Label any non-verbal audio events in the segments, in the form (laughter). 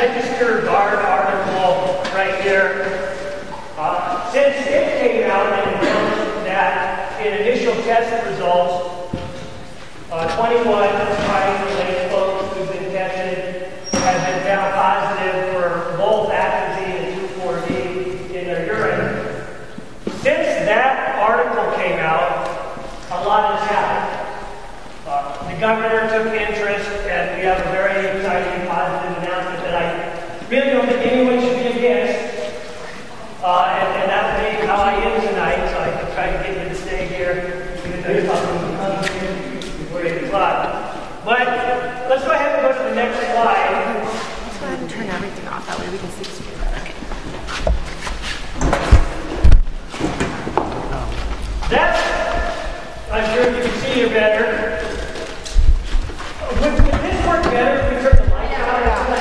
Register Guard article right here. Uh, since it came out and announced that in initial test results, uh, 21 crime-related folks who've been tested have been found positive for both atrazine and 2,4-D in their urine. Since that article came out, a lot has happened. Uh, the governor took interest, and we have a very exciting, positive really don't think anyone should be against. Uh, and, and that would be how I end tonight, so I can try to get you to stay here, even though you're talking before 8 o'clock. But let's go ahead and go to the next slide. Let's go ahead and turn everything off. That way we can see the screen better. That, I'm sure you can see you better. Would, would this work better if we turn the light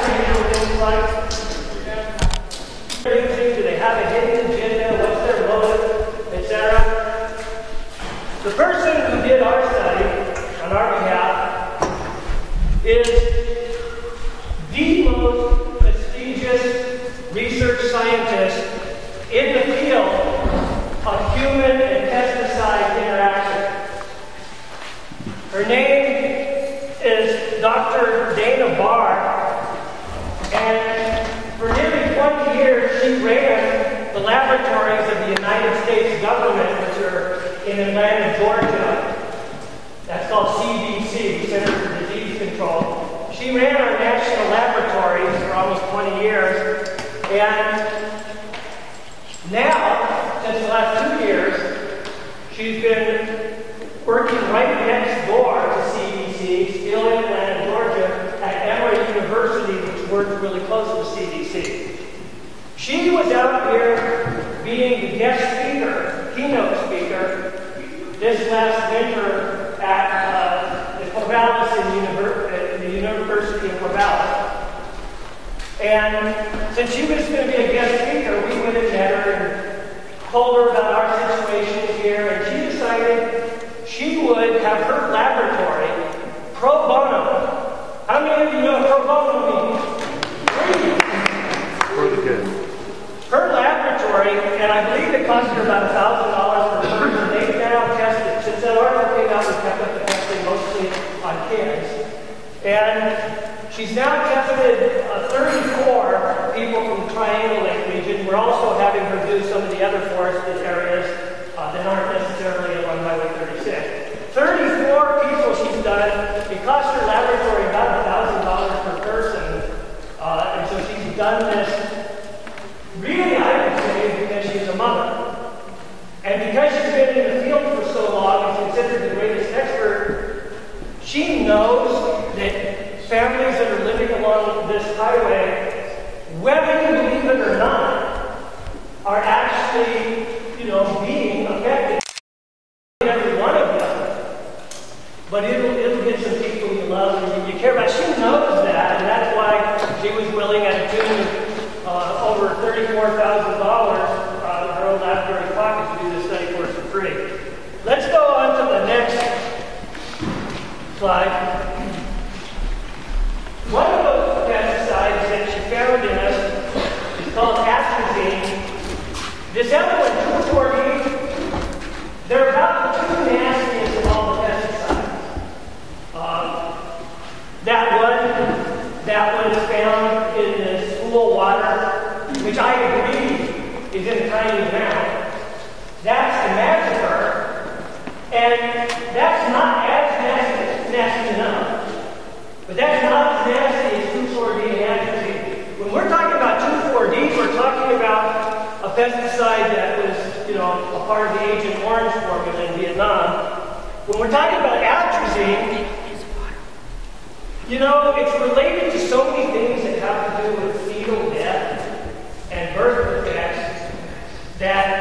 we do with these lights? Do they have a hidden agenda? What's their motive, etc.? The person who did our study on our behalf is the most prestigious research scientist in the field of human and pesticide interaction. Her name is Dr. Dana Barr, and for nearly 20 years she ran the laboratories of the United States government, which are in Atlanta, Georgia. That's called CDC, Center for Disease Control. She ran our national laboratories for almost 20 years, and now, since the last two years, she's been working right next door to CDC, still in Atlanta, Georgia, at Emory University, which works really close to CDC. She was out here being the guest speaker, keynote speaker, this last winter at uh, the Corvallis in the University of Corvallis. And since she was going to be a guest speaker, we went and met her and told her about our situation here, and she decided she would have her laboratory pro bono. How many of you know pro bono means? Free. For the good. Her laboratory, and I believe it cost her about thousand dollars per person. They've now tested since that article came out. We kept up the testing mostly on kids, and she's now tested uh, 34 people from Triangle Lake region. We're also having her do some of the other forested areas uh, that aren't necessarily along Highway 36. 34 people she's done. It cost her laboratory about thousand dollars per person, uh, and so she's done this Really, I would say because she's a mother. And because she's been in the field for so long and considered the greatest expert, she knows that families that are living along this highway, whether you believe it or not, are actually, you know, being affected. Every one of them. But it'll, it'll get some people you love and you care about. She knows that, and that's why she was willing at tune uh, over $34,000 uh, her own laboratory pocket to do this study for us for free. Let's go on to the next slide. One of those pesticides that she found in us is called atrazine. This other one, 2,4-D, they're about the two nastiest of all the pesticides. Uh, that one, that one is found in the school water, which I agree is in a tiny amount. That's imazapyr, and that's not as nasty, enough. But that's not as nasty as 2,4-D and atrazine. When we're talking about 2,4-D, we're talking about a pesticide that was, you know, a part of the Agent Orange formula in Vietnam. When we're talking about atrazine, you know, it's related to so many things that have to do with fetal death and birth defects that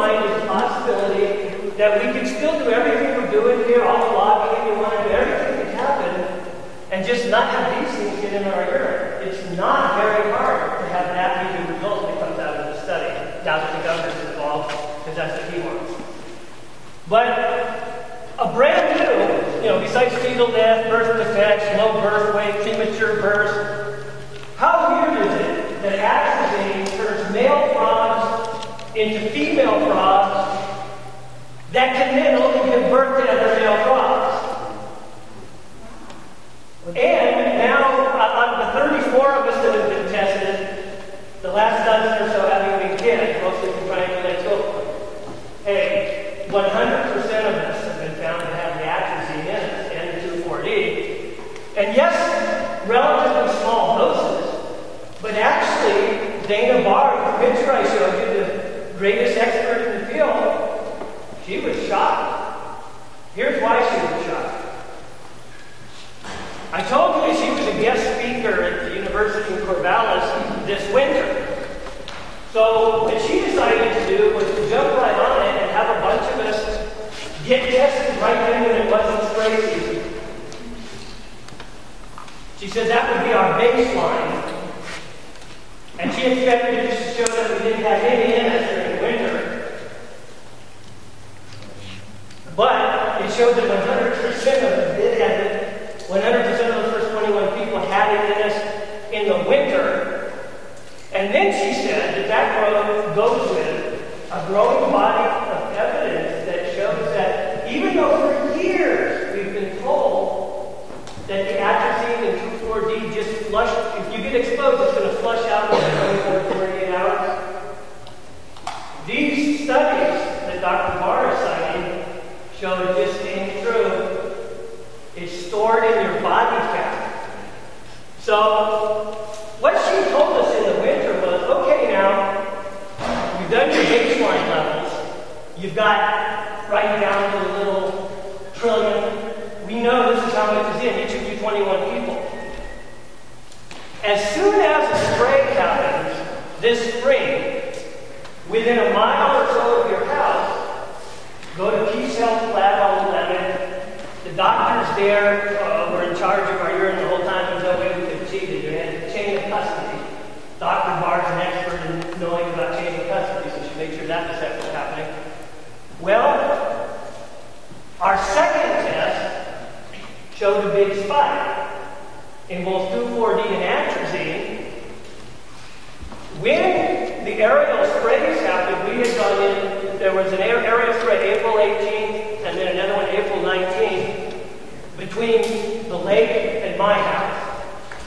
mind is the possibility that we can still do everything we're doing here, all the lobbying we want to do, everything can happen, and just not have these things get in our ear. It's not very hard to have an the result that comes out of the study. Now that the governor's involved, because that's what he wants. But a brand new, you know, besides fetal death, birth defects, low birth weight, premature birth, how weird is it that actually turns male frogs into female frogs that can then only give birth to other male frogs? And now, uh, of the 34 of us that have been tested, the last dozen or so having been kids, mostly from Triangle Lake so hey, 100% of us have been found to have the atrazine in us and the 2,4-D. And yes, relatively small doses, but actually, Dana Barr, the picture I showed greatest expert in the field, she was shocked. Here's why she was shocked. I told you she was a guest speaker at the University of Corvallis this winter. So what she decided to do was to jump right on it and have a bunch of us get tested right then when it wasn't spray season. She said that would be our baseline. And she expected it to show that we didn't have any in us during winter. But it showed that 100% of us did have it. 100% of those first 21 people had it in us in the winter. And then she said that that growth goes with a growing body of evidence that shows that even though for years we've been told that the atrazine and 2,4-D just flush, if you get exposed, it's going to flush out within 24 to 48 hours. These studies that Dr. Barr is citing show that this ain't true. It's in your body fat. So, what she told us in the winter was, okay now, you've done your baseline levels. You've got right down to a little trillion. We know this is how much is in each of you 21 people. As soon as a spray happens this spring, within a mile or so of your house, go to Peace Health Lab on 11. The doctors there uh, were in charge of our urine the whole time. Way we could achieve it. You had a chain of custody. Dr. Barr's an expert in knowing about chain of custody, so she made sure that was happening. Well, our second test showed a big spike in both 2,4-D and atrazine. When the aerial sprays happened, we had gone in, there was an aerial spray April 18th and then another one April 19th between the lake and my house.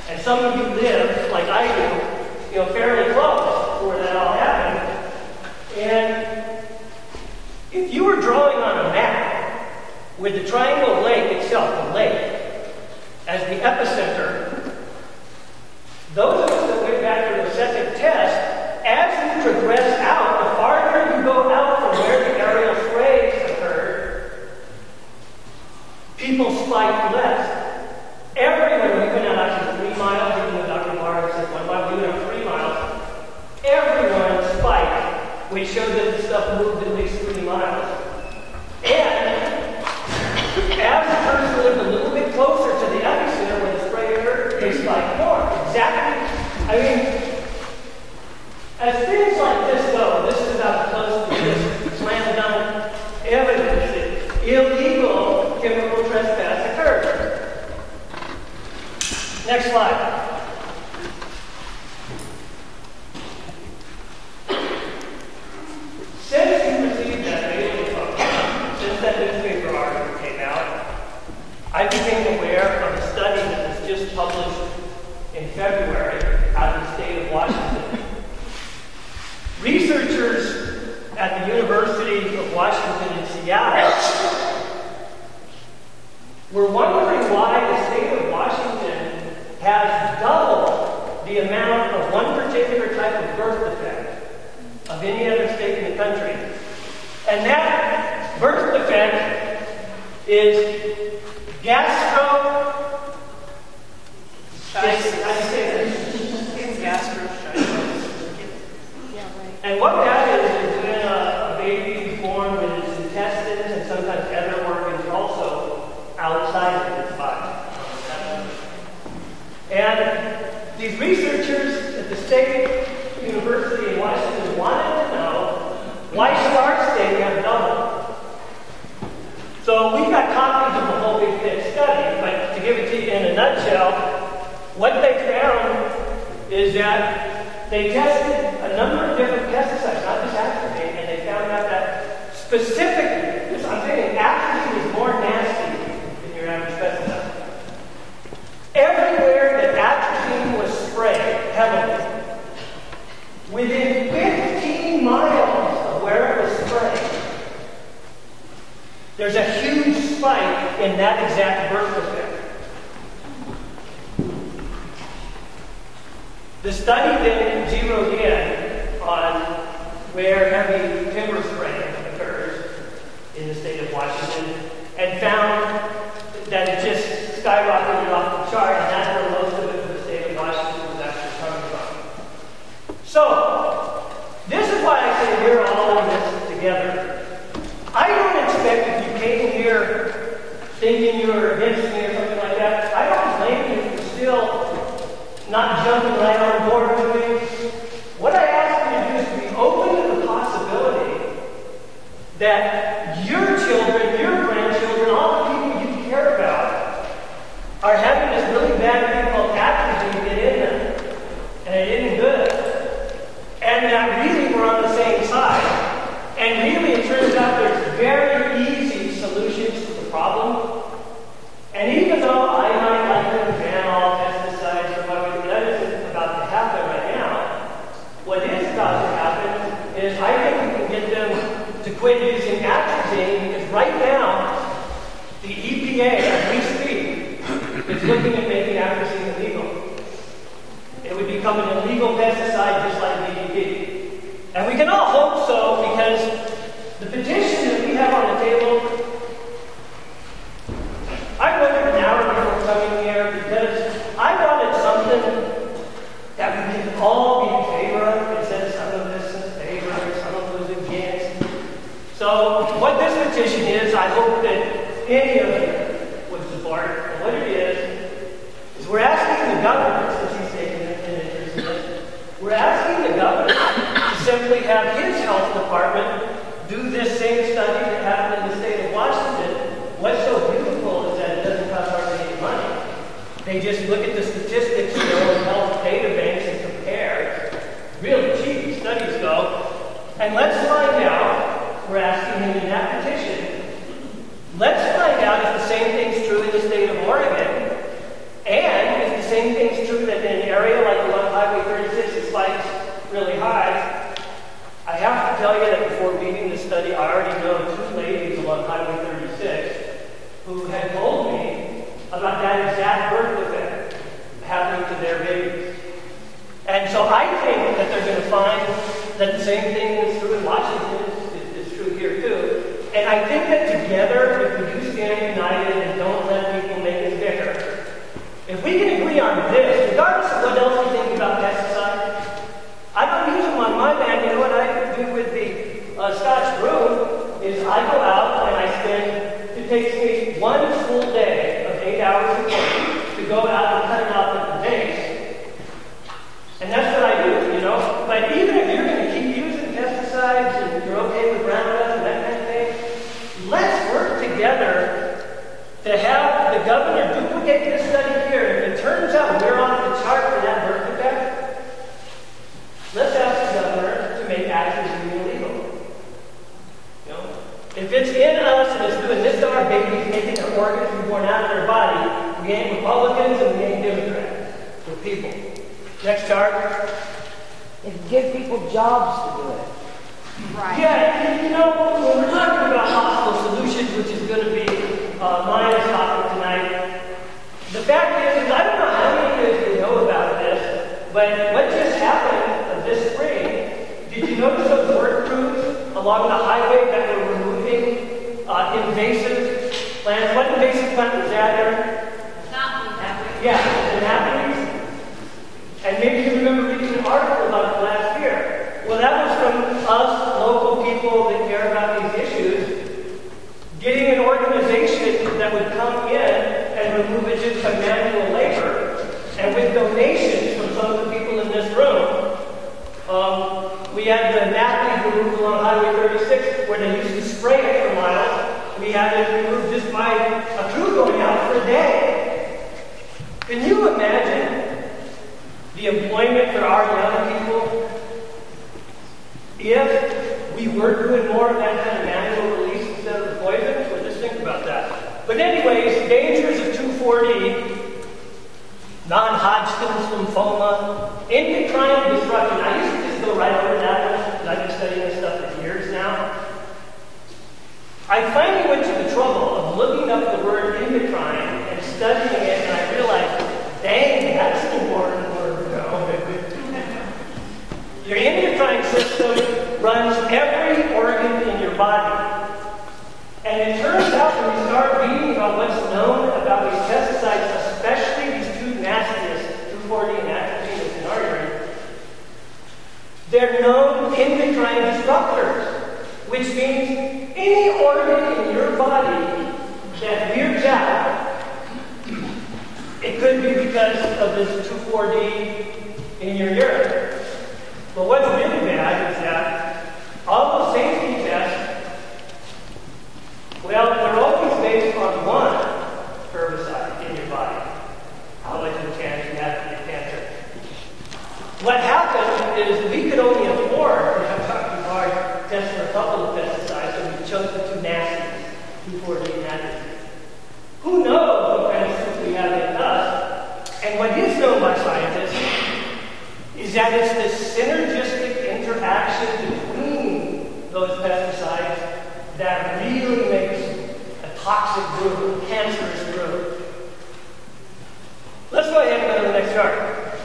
And some of you live, like I do, you know, fairly close where that all happened. And if you were drawing on a map with the Triangle Lake itself, the lake, as the epicenter, those of us that went back to the second test, as you progress out, the farther you go out from where the aerial sprays occurred, people spike less. Everyone, we went out actually three miles, even though Dr. Barr said one mile, we went out three miles. Everyone spiked, which showed that the stuff moved at least three miles. And as the person lived a little bit closer to the epicenter where the spray occurred, they spiked more. Exactly. I mean, as things like this go, this is about close to this slam dunk evidence that illegal chemical trespass occurred. Next slide. Since you received that alien photo, since that newspaper article came out, I became aware of a study that was just published in February out of the state of Washington. Researchers at the University of Washington in Seattle were wondering why the state of Washington has double the amount of one particular type of birth defect of any other state in the country. And that birth defect is gastro. How do you say that? And what that is, is when a, a baby is born with its intestines and sometimes other organs also outside of its body. And these researchers at the State University in Washington wanted to know why should our state have double? So we've got copies of the whole big pit study, but to give it to you in a nutshell, what they found is that they tested a number of different pesticides, not just atrazine, and they found out that specifically, this, I'm saying atrazine is more nasty than your average pesticide. Everywhere that atrazine was sprayed heavily, within 15 miles of where it was sprayed, there's a huge spike in that exact birth defect. The study then zeroed in on where heavy timber spraying occurs in the state of Washington and found that it just skyrocketed off the chart, and that's where most of it for the state of Washington was actually coming from. So, this is why I say we're all in this together. I don't expect if you came here thinking you were against me or something like that, I don't blame you for still not jumping right on board with me. What I ask you to do is to be open to the possibility that your children, your grandchildren, all the people you care about are having this really bad thing called atrazine get in them, and it isn't good. And that really we're on the same side. And really, it turns out there's very easy solutions to the problem. And even though I might like to ban all pesticides or whatever, that isn't about to happen right now. What is about to happen is I think we can get them to quit using atrazine because right now, the EPA, as we speak, is looking at making atrazine illegal. It would become an illegal pesticide just like DDT. And we can all hope so because the petition that we have on the table I wrote it an hour before coming here because I wanted something that we can all be in favor of instead of some of this in favor and some of us against. So what this petition is, I hope that any of you would support. What it is, is we're asking the government, since he's taking an interest in this, we're asking the government to simply have his health department do this same study that happened in the state of Washington. What's so beautiful is that it doesn't cost hardly any money. They just look at the statistics, you know, health data banks and compare. Really cheap studies go. And let's find out, we're asking him in that petition, let's find out if the same thing's true in the state of Oregon, and if the same thing's true that in an area like along Highway 36 it spikes really high. I have to tell you that before reading the study, I already know two ladies along Highway 36 who had told me about that exact birth defect happening to their babies. And so I think that they're going to find that the same thing is true in Washington is, is true here too. And I think that together, if we do stand united and don't let people make us bicker, if we can agree on this, regardless of what else we think about pesticides, I don't use them on my land. You know what I do with the uh, Scotch broom is I go out and I spend. It takes me one full day of eight hours a day to go out and cut it off at the base, and that's what I do. You know. But even if you're going to keep using pesticides and you're okay with Roundup and that kind of thing, let's work together to have the governor duplicate this study here. If it turns out we're on the chart for that birth defect, let's ask the governor to make atrazine illegal. You know? If it's in us and it's doing this to our babies, making their organs be born out of their body, we ain't Republicans and we ain't Democrats. We're people. Next chart. And give people jobs to do it. Right. Yeah, you know, when we're talking about solutions, which is going to be uh, my topic tonight, the fact is, is I don't know how many of you know about this, but what just happened this spring, did you notice those work crews along the highway that were removing uh, invasive plants? What invasive plant was that, Aaron? Yeah, the napkins. And maybe you remember reading an article about it last year. Well, that was from us, local people that care about these issues, getting an organization that would come in and remove it just by manual labor, and with donations from some of the people in this room. Um, we had the napkins removed along Highway 36 where they used to spray it for miles. we had it removed just by a crew going out for a day. Can you imagine the employment for our young people if we were doing more of that kind of manual release instead of the poison? So just think about that. But anyways, dangers of 2,4-D non-Hodgkin's lymphoma, endocrine disruption. I used to just go right over that because I've been studying this stuff for years now. I finally went to the trouble of looking up the word endocrine and studying it, and I realized, dang, that's an important word. (laughs) your endocrine system runs every organ in your body. And it turns out when you start reading about what's known about these pesticides, especially these two nastiest, 2,4-D and atrazine in our area, they're known endocrine disruptors, which means any organ in your body that weirds out, it could be because of this 2,4-D in your urine. But what's really is that all those safety tests, well, they're always based on one herbicide in your body. Allergen chance you have to get cancer. What happened is we could only afford to have Dr. Barr test for a couple of pesticides, so we chose the two nasty, 2,4-D and atrazine. Who knows what kind of stuff we have in us? And what is known by scientists is that it's this synergistic interaction between those pesticides that really makes a toxic brew, a cancerous brew. Let's go ahead and go to the next chart.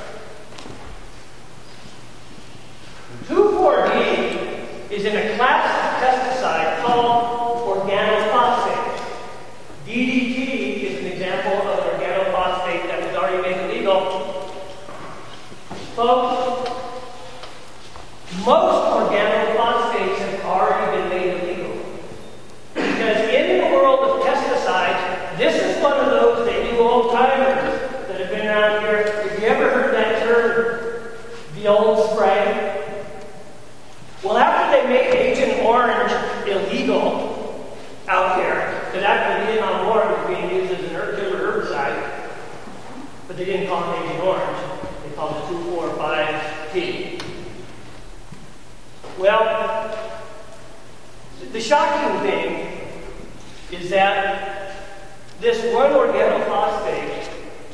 2,4-D is in a class of pesticide called organophosphates. DDT is an example of an organophosphate that was already made illegal. Folks, most organophosphates have already been made illegal. Because in the world of pesticides, this is one of those they do old timers that have been around here. Have you ever heard that term, the old spray? Well, after they made Agent Orange illegal out there, because actually Agent Orange was being used as an killer herbicide, but they didn't call it Agent Orange. They called it 2,4,5-T. Well, the shocking thing is that this one organophosphate,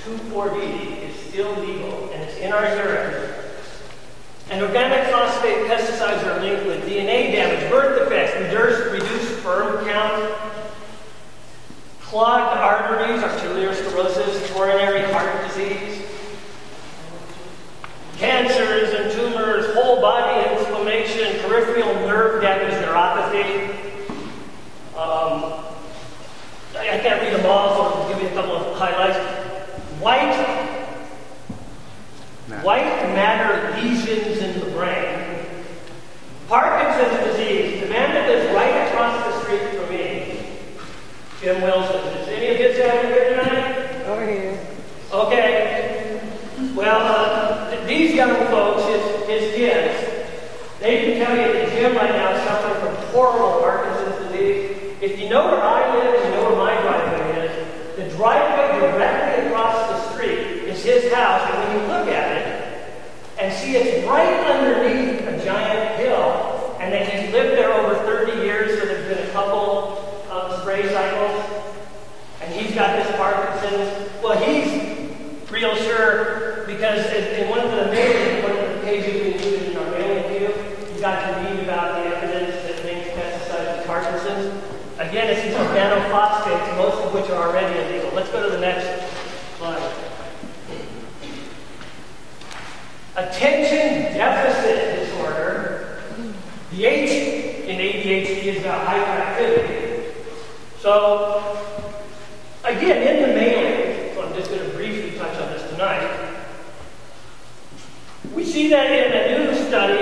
2,4-D, is still legal and it's in our urine. And organic phosphate pesticides are linked with DNA damage, birth defects, reduced sperm count, clogged arteries, arteriosclerosis, coronary heart disease, cancers and tumors, whole body inflammation, peripheral nerve damage, neuropathy. Um, I I can't read them all, so I'll give you a couple of highlights. White White matter lesions in the brain. Parkinson's disease. The man that lives right across the street from me, Jim Wilson. Is any of his family here tonight? Over here. Okay. Well, uh, th- young folks, his, his kids, they can tell you that Jim right now suffering from horrible Parkinson's disease. If you know where I live you know where my driveway is, the driveway directly across the street is his house, and when you look at it and see it's right underneath a giant hill, and that he's lived there over 30 years, so there's been a couple of spray cycles, and he's got this Parkinson's. Well, he's real sure because in one of the mailing, one of the pages we included in our mailing you, you got to read about the evidence that links pesticides to Parkinson's. Again, it's these organophosphates, most of which are already illegal. Let's go to the next slide. Attention deficit disorder. The H in ADHD is about hyperactivity. So, again, in the see that in a new study.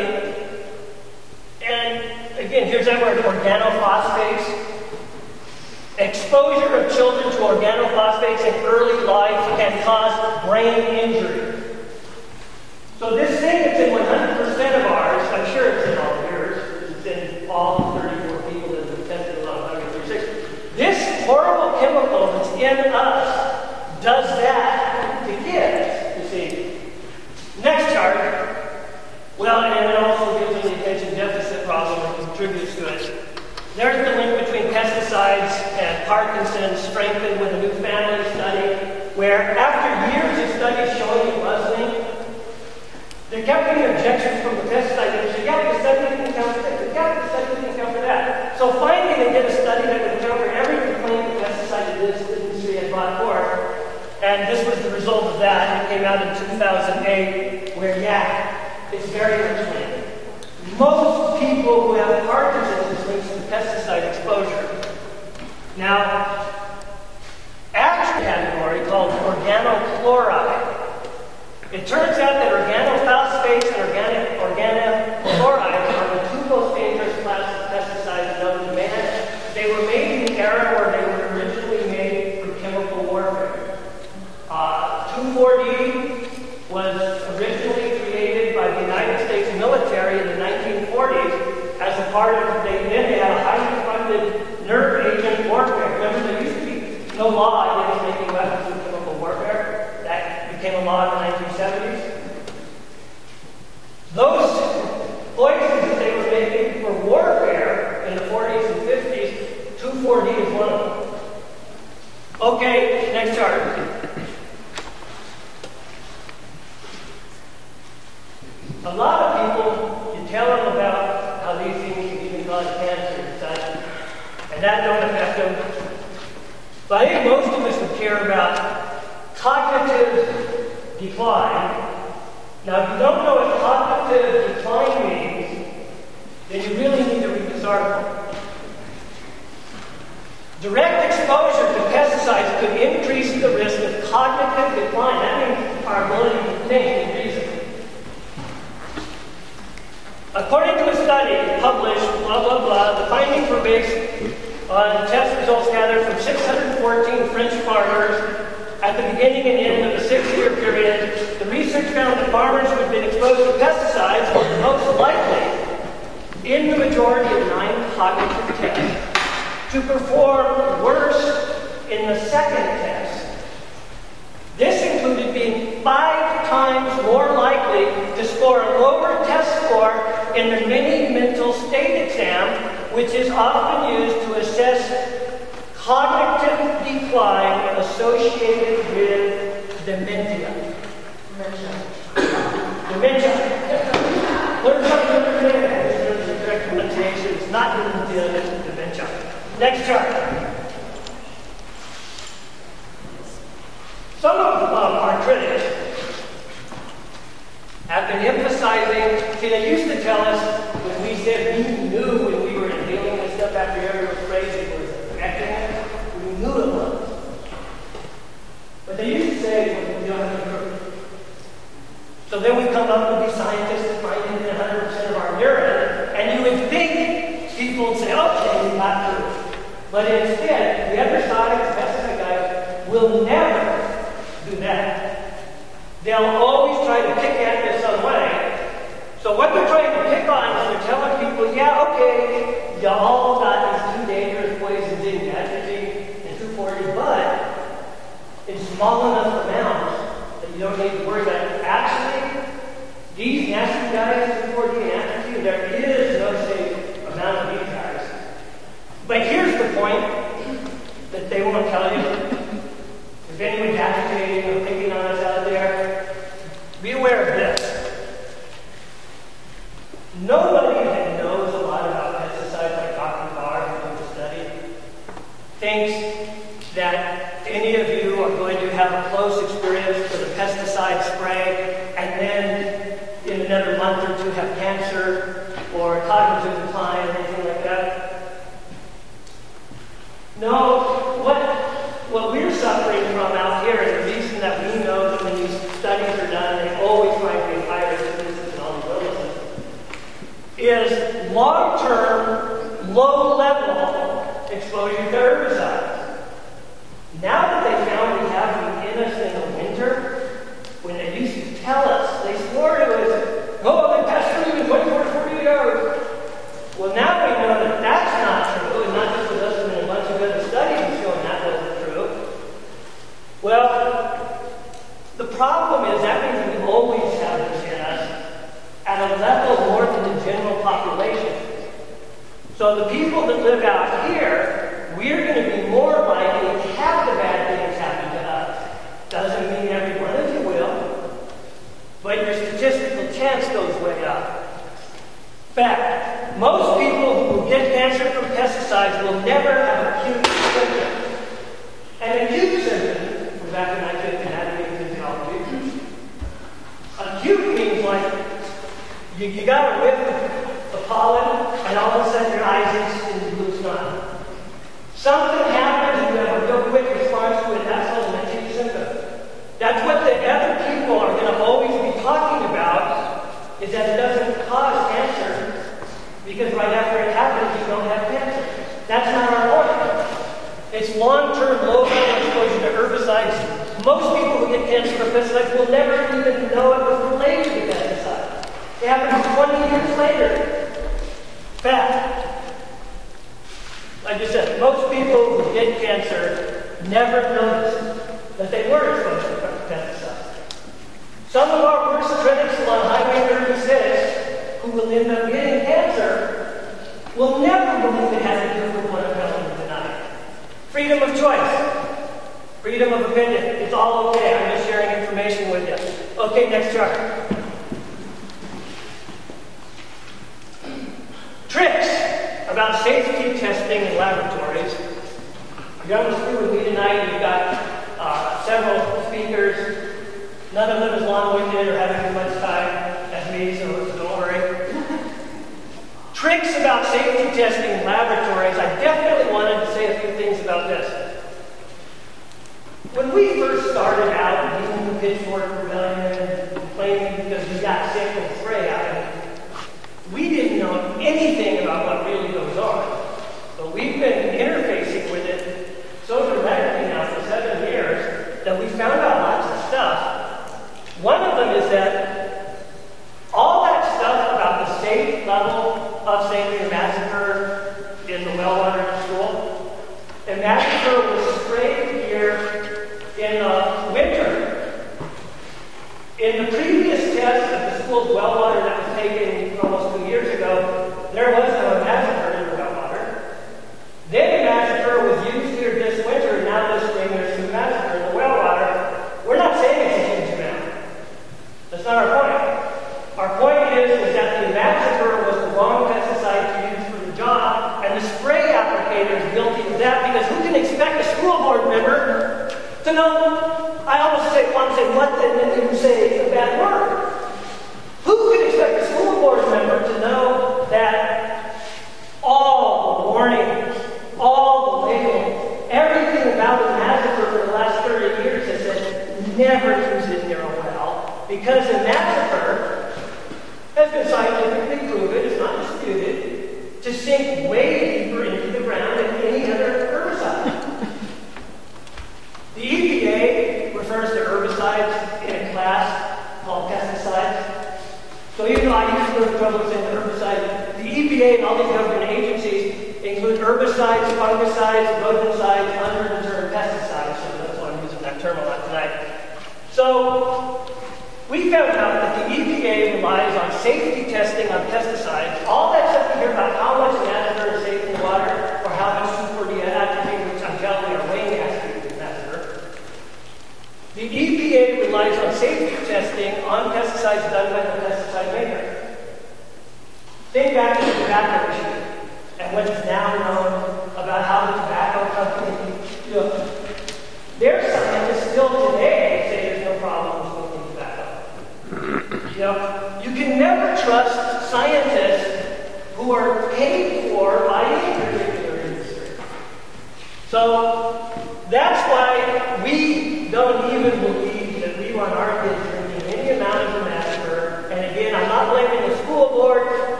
And again, here's that word organophosphates. Exposure of children to organophosphates in early life can cause brain injury. So this thing that's in 100% of ours, I'm sure it's in all yours, it's in all 34 people that have tested it on 136. This horrible chemical that's in us does that to kids, you see. Next chart. Well, and it also gives them the attention deficit problem and contributes to it. There's the link between pesticides and Parkinson's strengthened with a new family study where after years of studies showing it was linked, they kept getting objections from the pesticide industry. Yeah, the study didn't account for this. Yeah, the study didn't account for that. So finally they did a study that would account every complaint the pesticide industry had brought forth. And this was the result of that. It came out in 2008 where, yeah, is very insulated. Most people who have heart disease is to pesticide exposure. Now, actually category called organochloride. It turns out that organophosphates and organic part of, they, then they had a highly funded nerve agent warfare. Remember, there used to be no law against making weapons of chemical warfare. That became a law in the 1970s. Those voices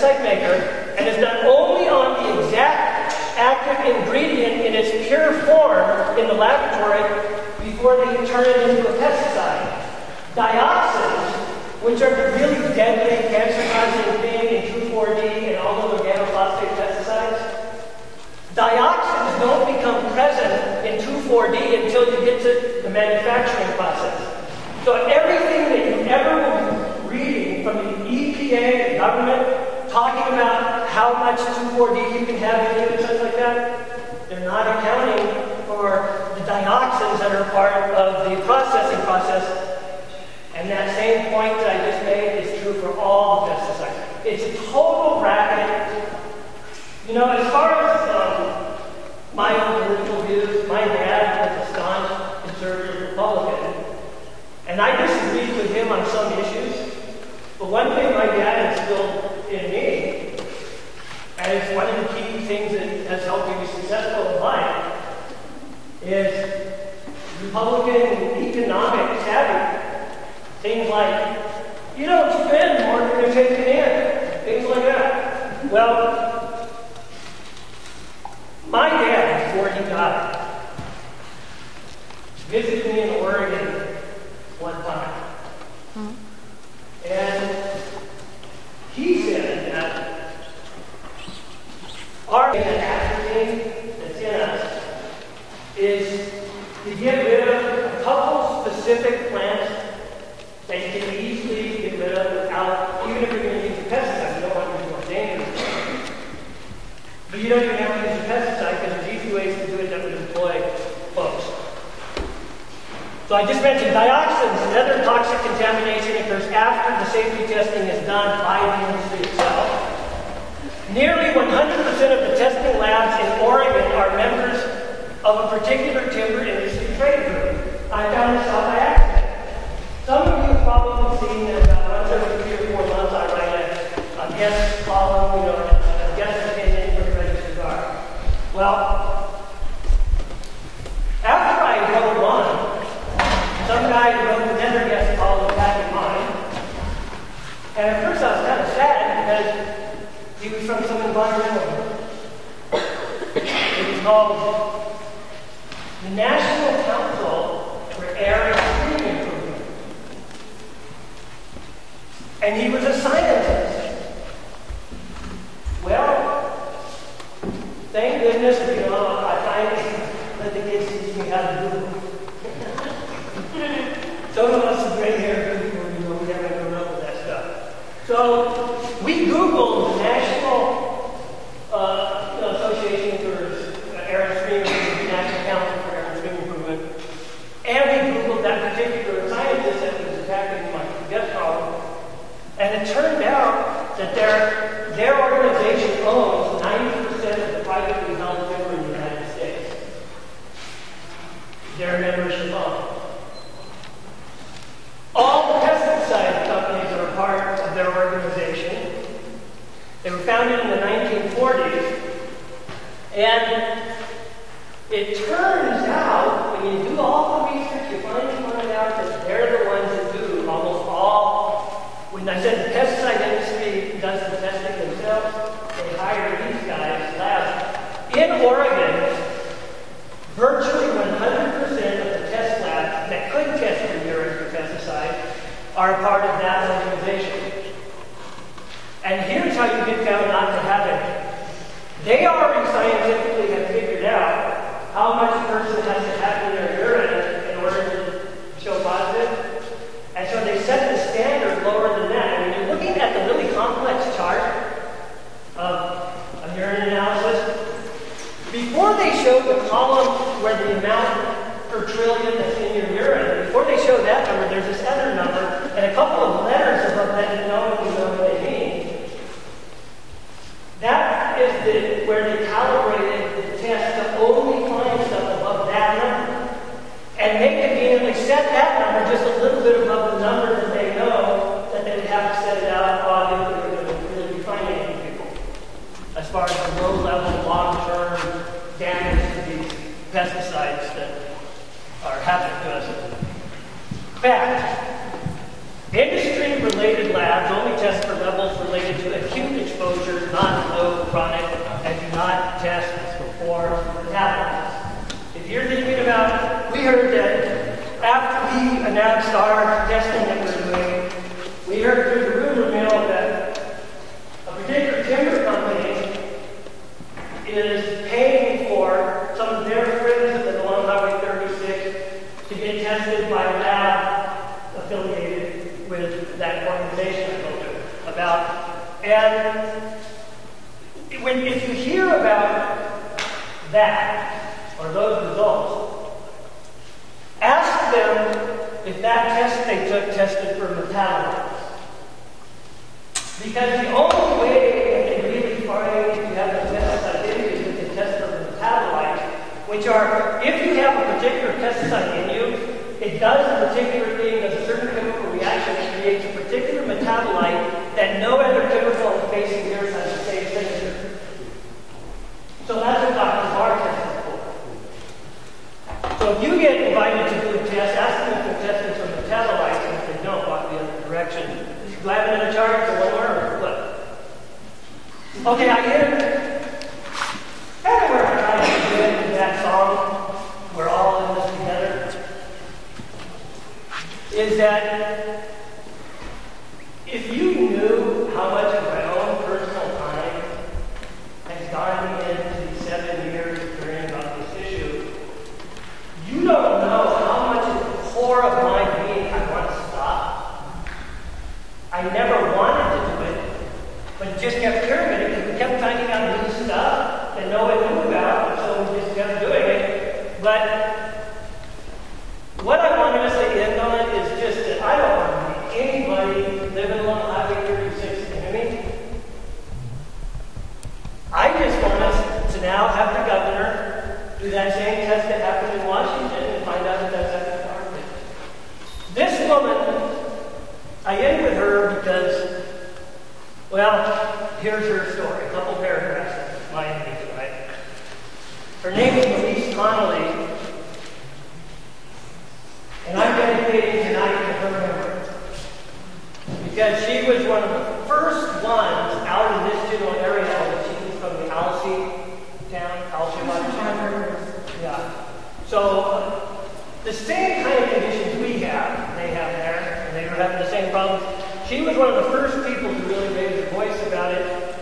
site maker and is not only on the exact active ingredient in its pure form in the laboratory before they turn it into a pesticide. Dioxins, which are the really deadly cancer-causing thing in 2,4-D and all the organophosphate pesticides, dioxins don't become present in 2,4-D until you get to the manufacturing process. So everything that you ever will be reading from the EPA, the government, talking about how much 2,4-D you can have in you and things like that, they're not accounting for the dioxins that are part of the processing process. And that same point that I just made is true for all the pesticides. It's a total racket. You know, as far as um, my own political views, my dad was a staunch conservative Republican. And I disagreed with him on some issues. But one thing my dad instilled in me, and it's one of the key things that has helped me be successful in life, is Republican economic savvy. Things like, you don't spend more than you're taking in, things like that. Well, my dad, before he died, visited me in Oregon one time. And he said that our atrazine that's in us is to get rid of a couple specific plants that you can easily get rid of without, even if you're going to use a pesticide, you don't want to use more dangerous. But you don't even have to use a pesticide because there's easy ways to do it that would employ folks. So I just mentioned dioxins and other toxic contamination occurs after the safety testing is done by the industry itself. Nearly 100% of the testing labs in Oregon are members of a particular timber industry trade group. I found this out by accident. Some of you have probably seen that about once every three or four months I write a, a guest column, you know, a guest opinion for the Register Guard. Well, after I wrote one, some guy wrote another guest column back in mine. And at first I was kind of sad because from some environmental. It was called the National Council for Air and Stream Improvement. And he was a scientist. Well, thank goodness, you know, I finally let the kids teach me how to do it. (laughs) Some of us are gray people, you know, we haven't grown up with that stuff. So we Googled the National uh, you know, Association for Air and Stream Improvement, National Council for Air and Stream Improvement, and we Googled that particular scientist that was attacking my guest column, and it turned out that their, their organization owns 90% of the privately held timber in the United States. Their membership owned. All the pesticide companies are a part of their organization. They were founded in the 1940s. And it turns out, when you do all the research, you finally find out that they're the ones that do almost all. When I said the pesticide industry does the testing themselves, they hire these guys, labs. In Oregon, Virtually 100% of the test labs that could test for urine for pesticide are part of that organization. And here's how you get down not to have it. They already scientifically have figured out how much a person has to have in their urine in order to show positive. And so they set the standard lower than that. And when you're looking at the really complex chart of a urine analysis, before they show the column where the amount per trillion that's in your urine, before they show that number, there's this other number and a couple of letters above that that no one know what they mean. That is the, where they calibrated the test to only find stuff above that number. And they conveniently set that number just a little bit above the number that they know that they would have to set it out on if they were going to be finding people as far as the low level, long term damage to these pesticides that are happening to us. Fact industry related labs only test for levels related to acute exposure, not low chronic, and do not test for metabolites. If you're thinking about, we heard that after we announced our testing that we're doing, we heard through the rumor mill that a particular timber company is paying for some of their friends that along Highway 36 to get tested by lab affiliated with that organization I told you about. And when, if you hear about that or those results, asked them if that test they took tested for metabolites, Because the only way they really find if you have a test you is if they test for metabolites, which are if you have a particular pesticide in you, it does a particular thing, does a certain chemical reaction that creates a particular metabolite that no other chemical on facing here has the same signature. So that's what Dr. Barr tested for. So if you get invited to ask the contestants on the and if they don't, walk the other direction. Glad another charge, so? Look. Okay, I hear everywhere I try that song, we're all in this together, is that if you knew just kept it because we kept finding out new stuff that no one knew about, so we just kept doing it. But what I wanted to end on is just that I don't want to be anybody living along Highway 36, you hear me? I just want us to now have the governor do that same test that happened in Washington and find out if that's actually hard. This woman, I end with her because, well, here's her story. A couple paragraphs my ending, right? Her name is Louise Connolly, and I'm dedicating tonight to her memory. Because she was one of the first ones out in this general area, when she was from the Alsea town, Alsea, Washington. Yeah. So, the same kind of conditions we have, they have there, and they were having the same problems. She was one of the first people to really raise her voice about it,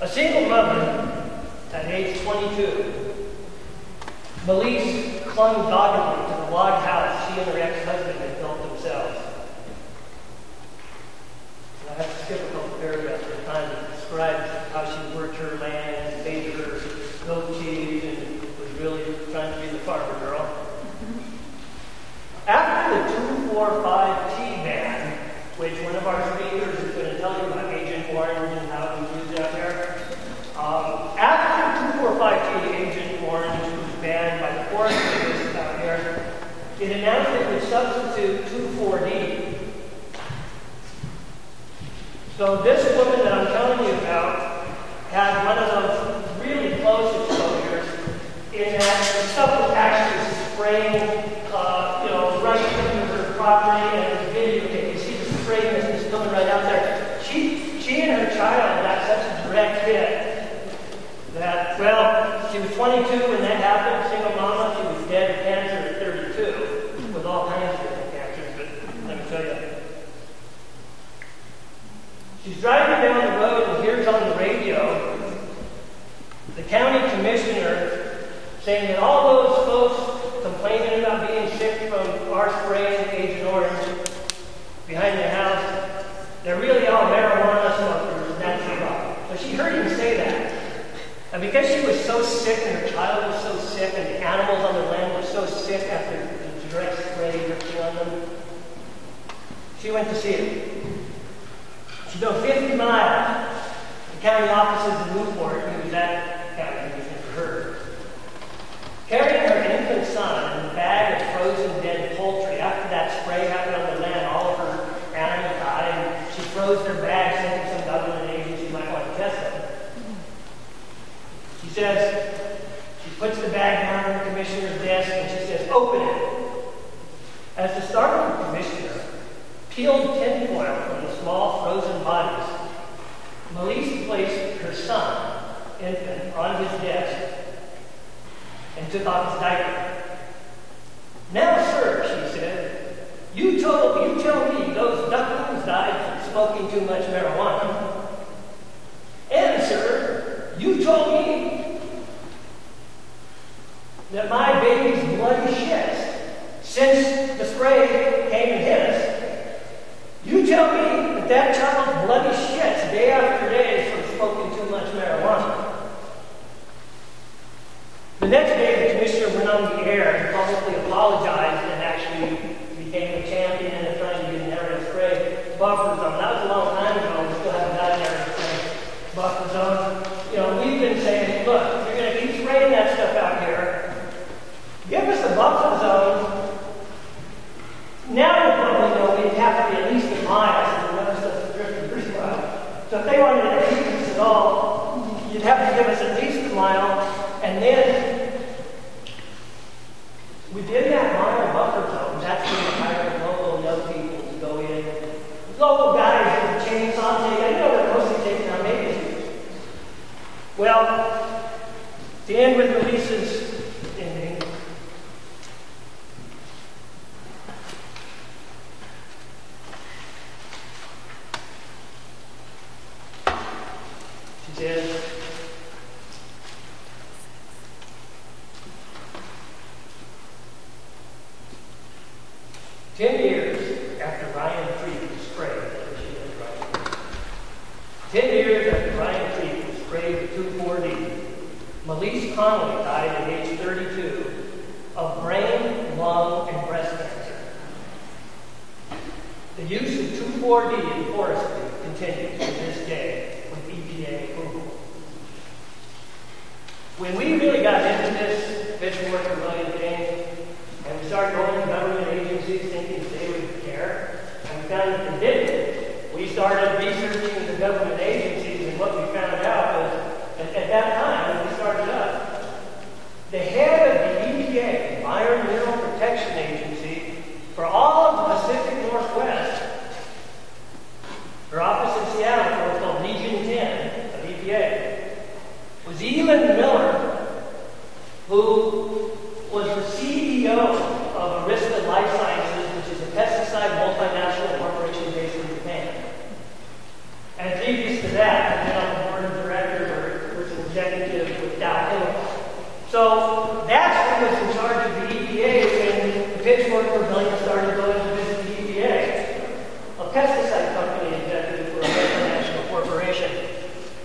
A single mother at age 22 Melise clung doggedly to the log house she and her ex-husband had built themselves. And I have to skip a couple paragraphs a time that describes how she worked her land and made her goat cheese and was really trying to be the farmer girl. After the 245T ban, which one of our speakers is going to tell you about Agent Orange and how we use it out there, um, after 245T, Agent Orange was banned by the Forest Service out here, it announced it would substitute 2,4-D. So this woman that I'm telling you about had one of those really close exposures in that the stuff was actually spraying,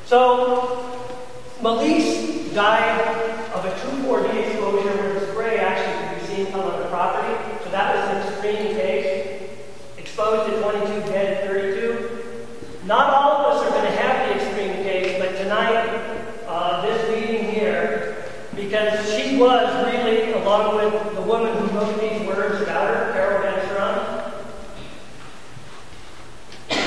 So Melise died of a 2,4-D exposure where the spray actually could be seen on the property. So that was an extreme case. Exposed to 22, dead at 32. Not all of us are going to have the extreme case, but tonight, uh, this meeting here, because she was really, along with the woman who wrote these words about her, Carol Van Strum,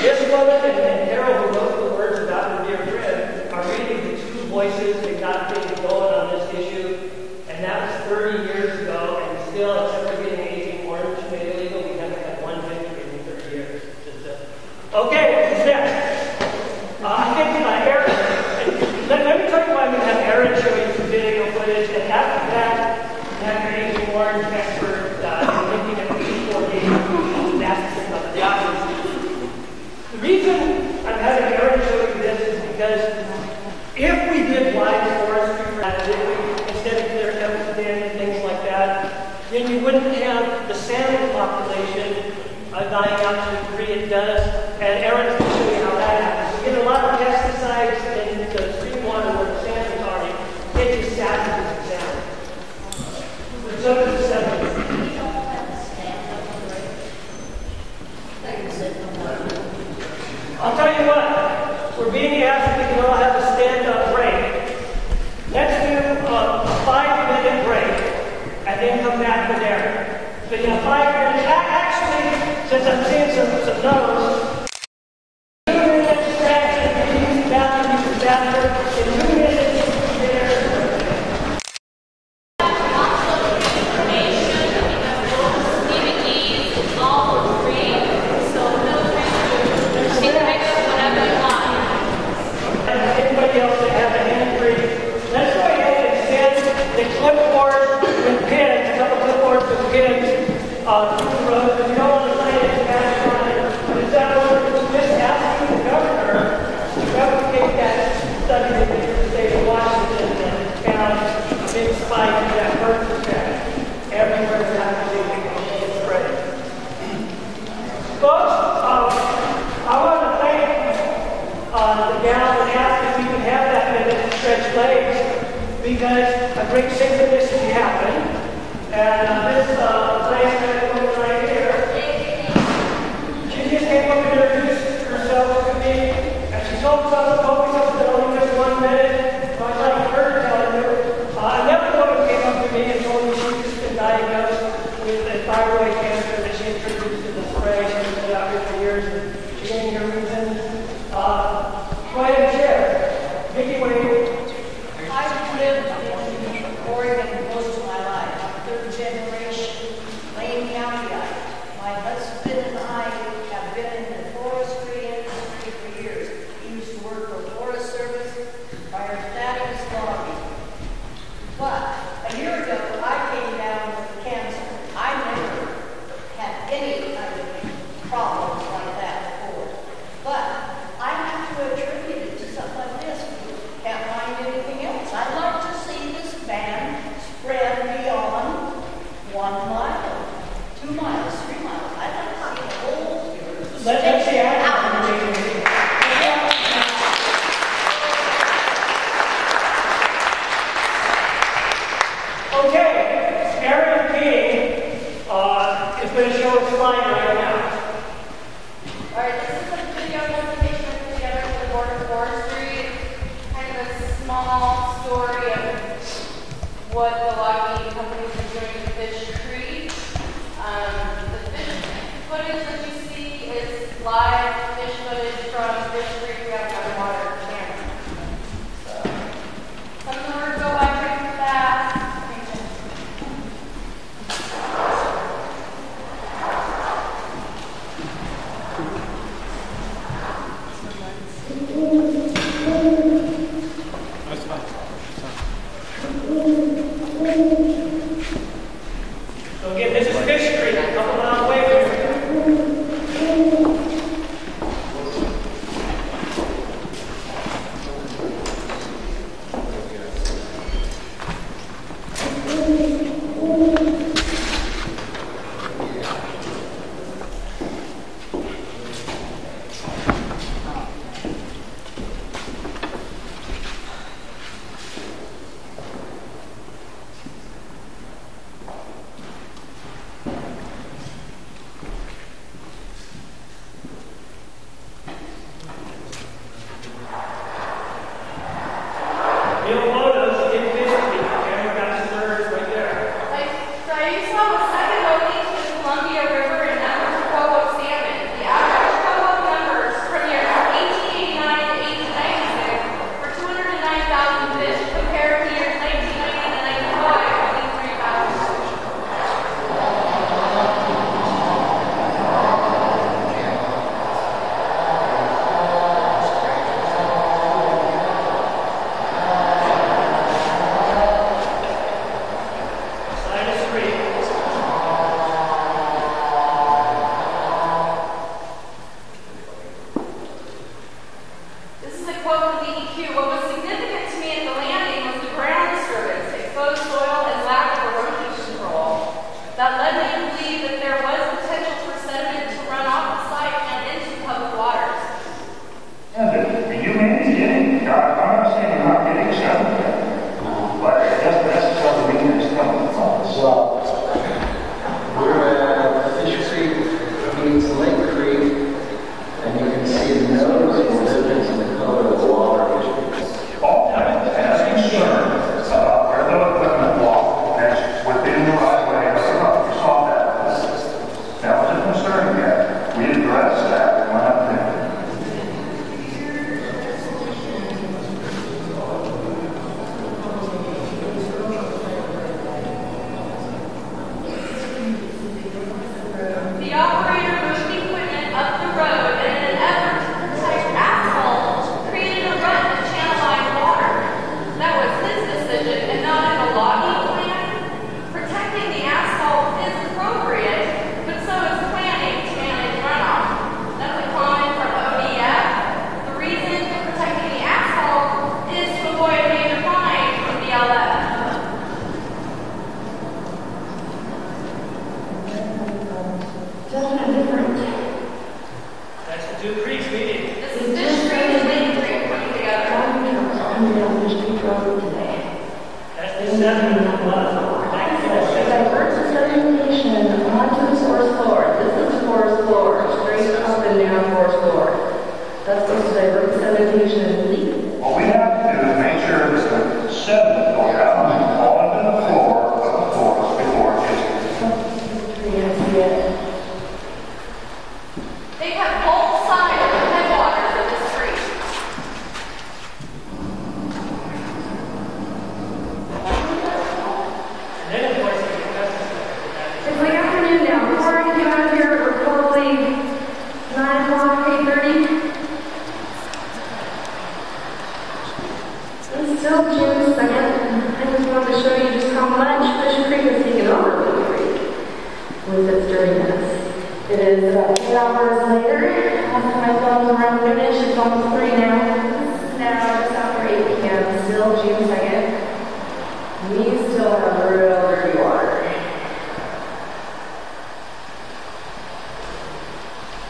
this woman and, and Carol who wrote the words about her dear friend are really the two voices that got things going on this issue. And that was 30 years ago, and still, except for getting Agent Orange made illegal, we haven't had one victory in 30 years. Uh, okay, what's next? Uh, I think uh, Aaron, let, let me tell you why to have Aaron show you some video footage, and after that, have your Agent Orange expert uh, looking at the 4 games, the obvious. The reason I'm having Aaron show you this is because if we did live forestry for activity instead of clear cut and things like that, then you wouldn't have the salmon population uh, dying out to the degree it does. And Aaron's going to show you how that happens. You get a lot of pesticides in the stream water where the salmon's already get you savages and salmon. But so does the salmon. I'll tell you what, we're being asked if we can all have a stand-up break. Let's do a, a five-minute break and then come back with So you five Actually, since I'm seeing some, some notes,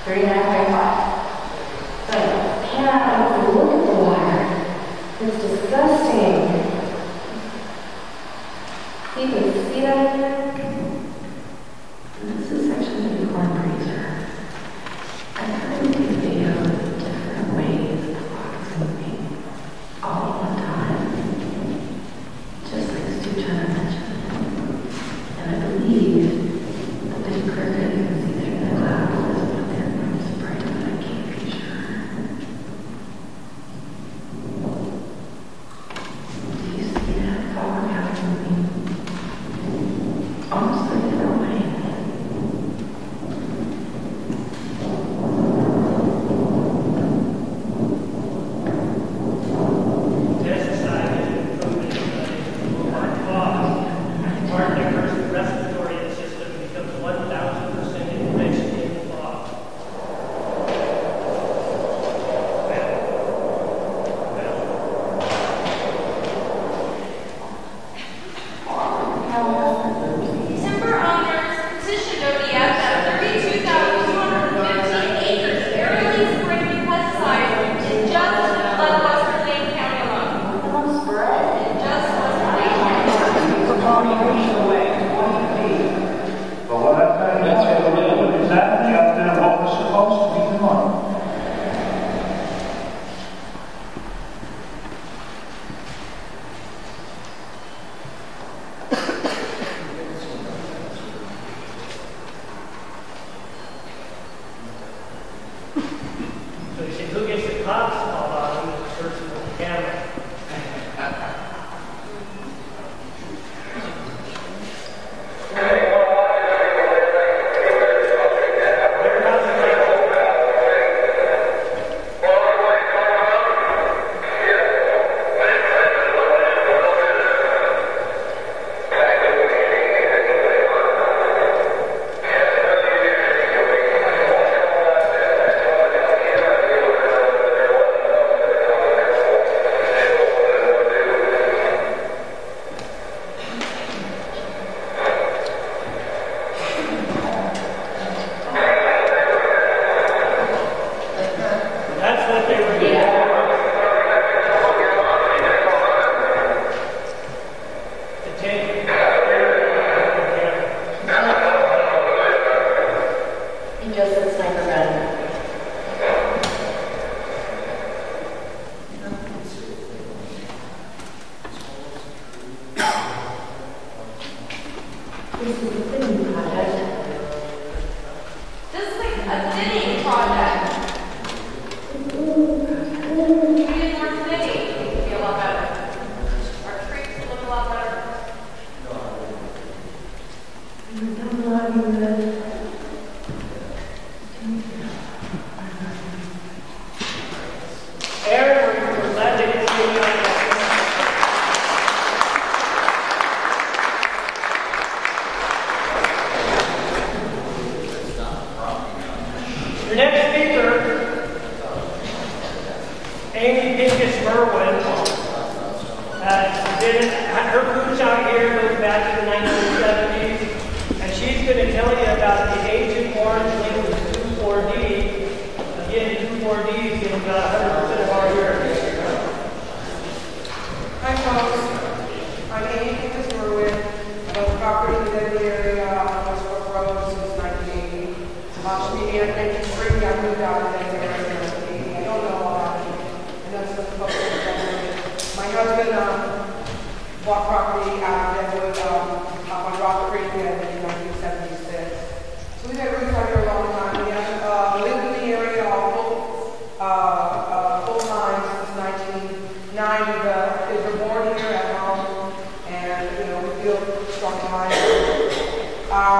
39.5. But I look at the water. It's disgusting.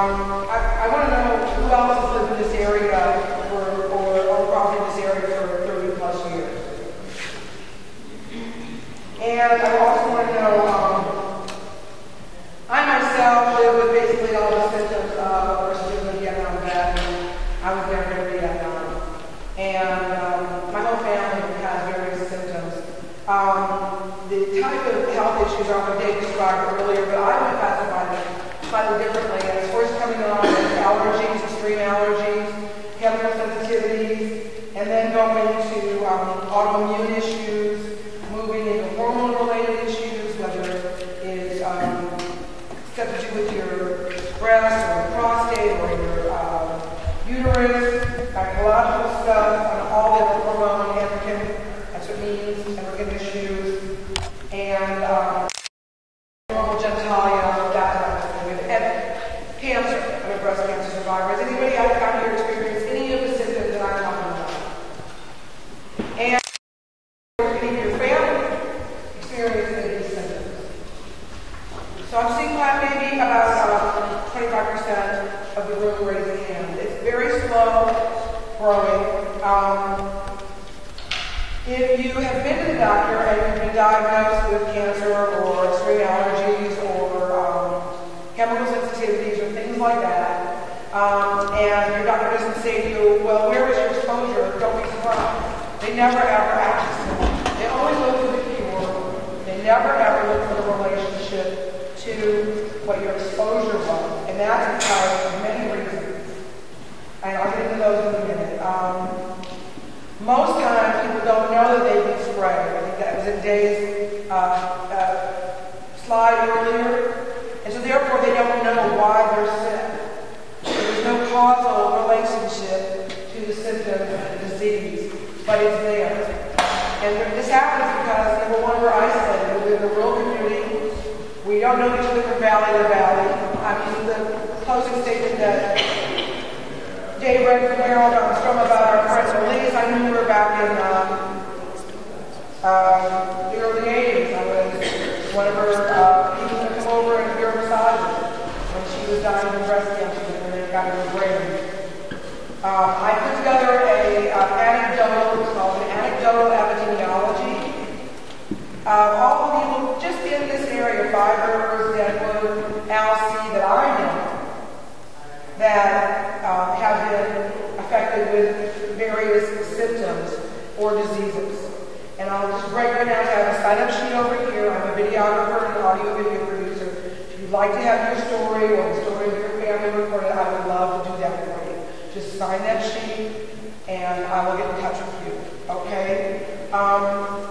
Um, I, I want to know who else has lived in this area or, or, or property in this area for 30 plus years. And I also want to know, um, I myself live with basically all the symptoms of a person in Vietnam vet. I was there in Vietnam. And um, my whole family has various symptoms. Um, the type of health issues are what they described earlier, but I would classify them slightly differently something on allergies, extreme allergies, chemical sensitivities, and then going like to have your story or the story of your family recorded, I would love to do that for you. Just sign that sheet, and I will get in touch with you. Okay? Um,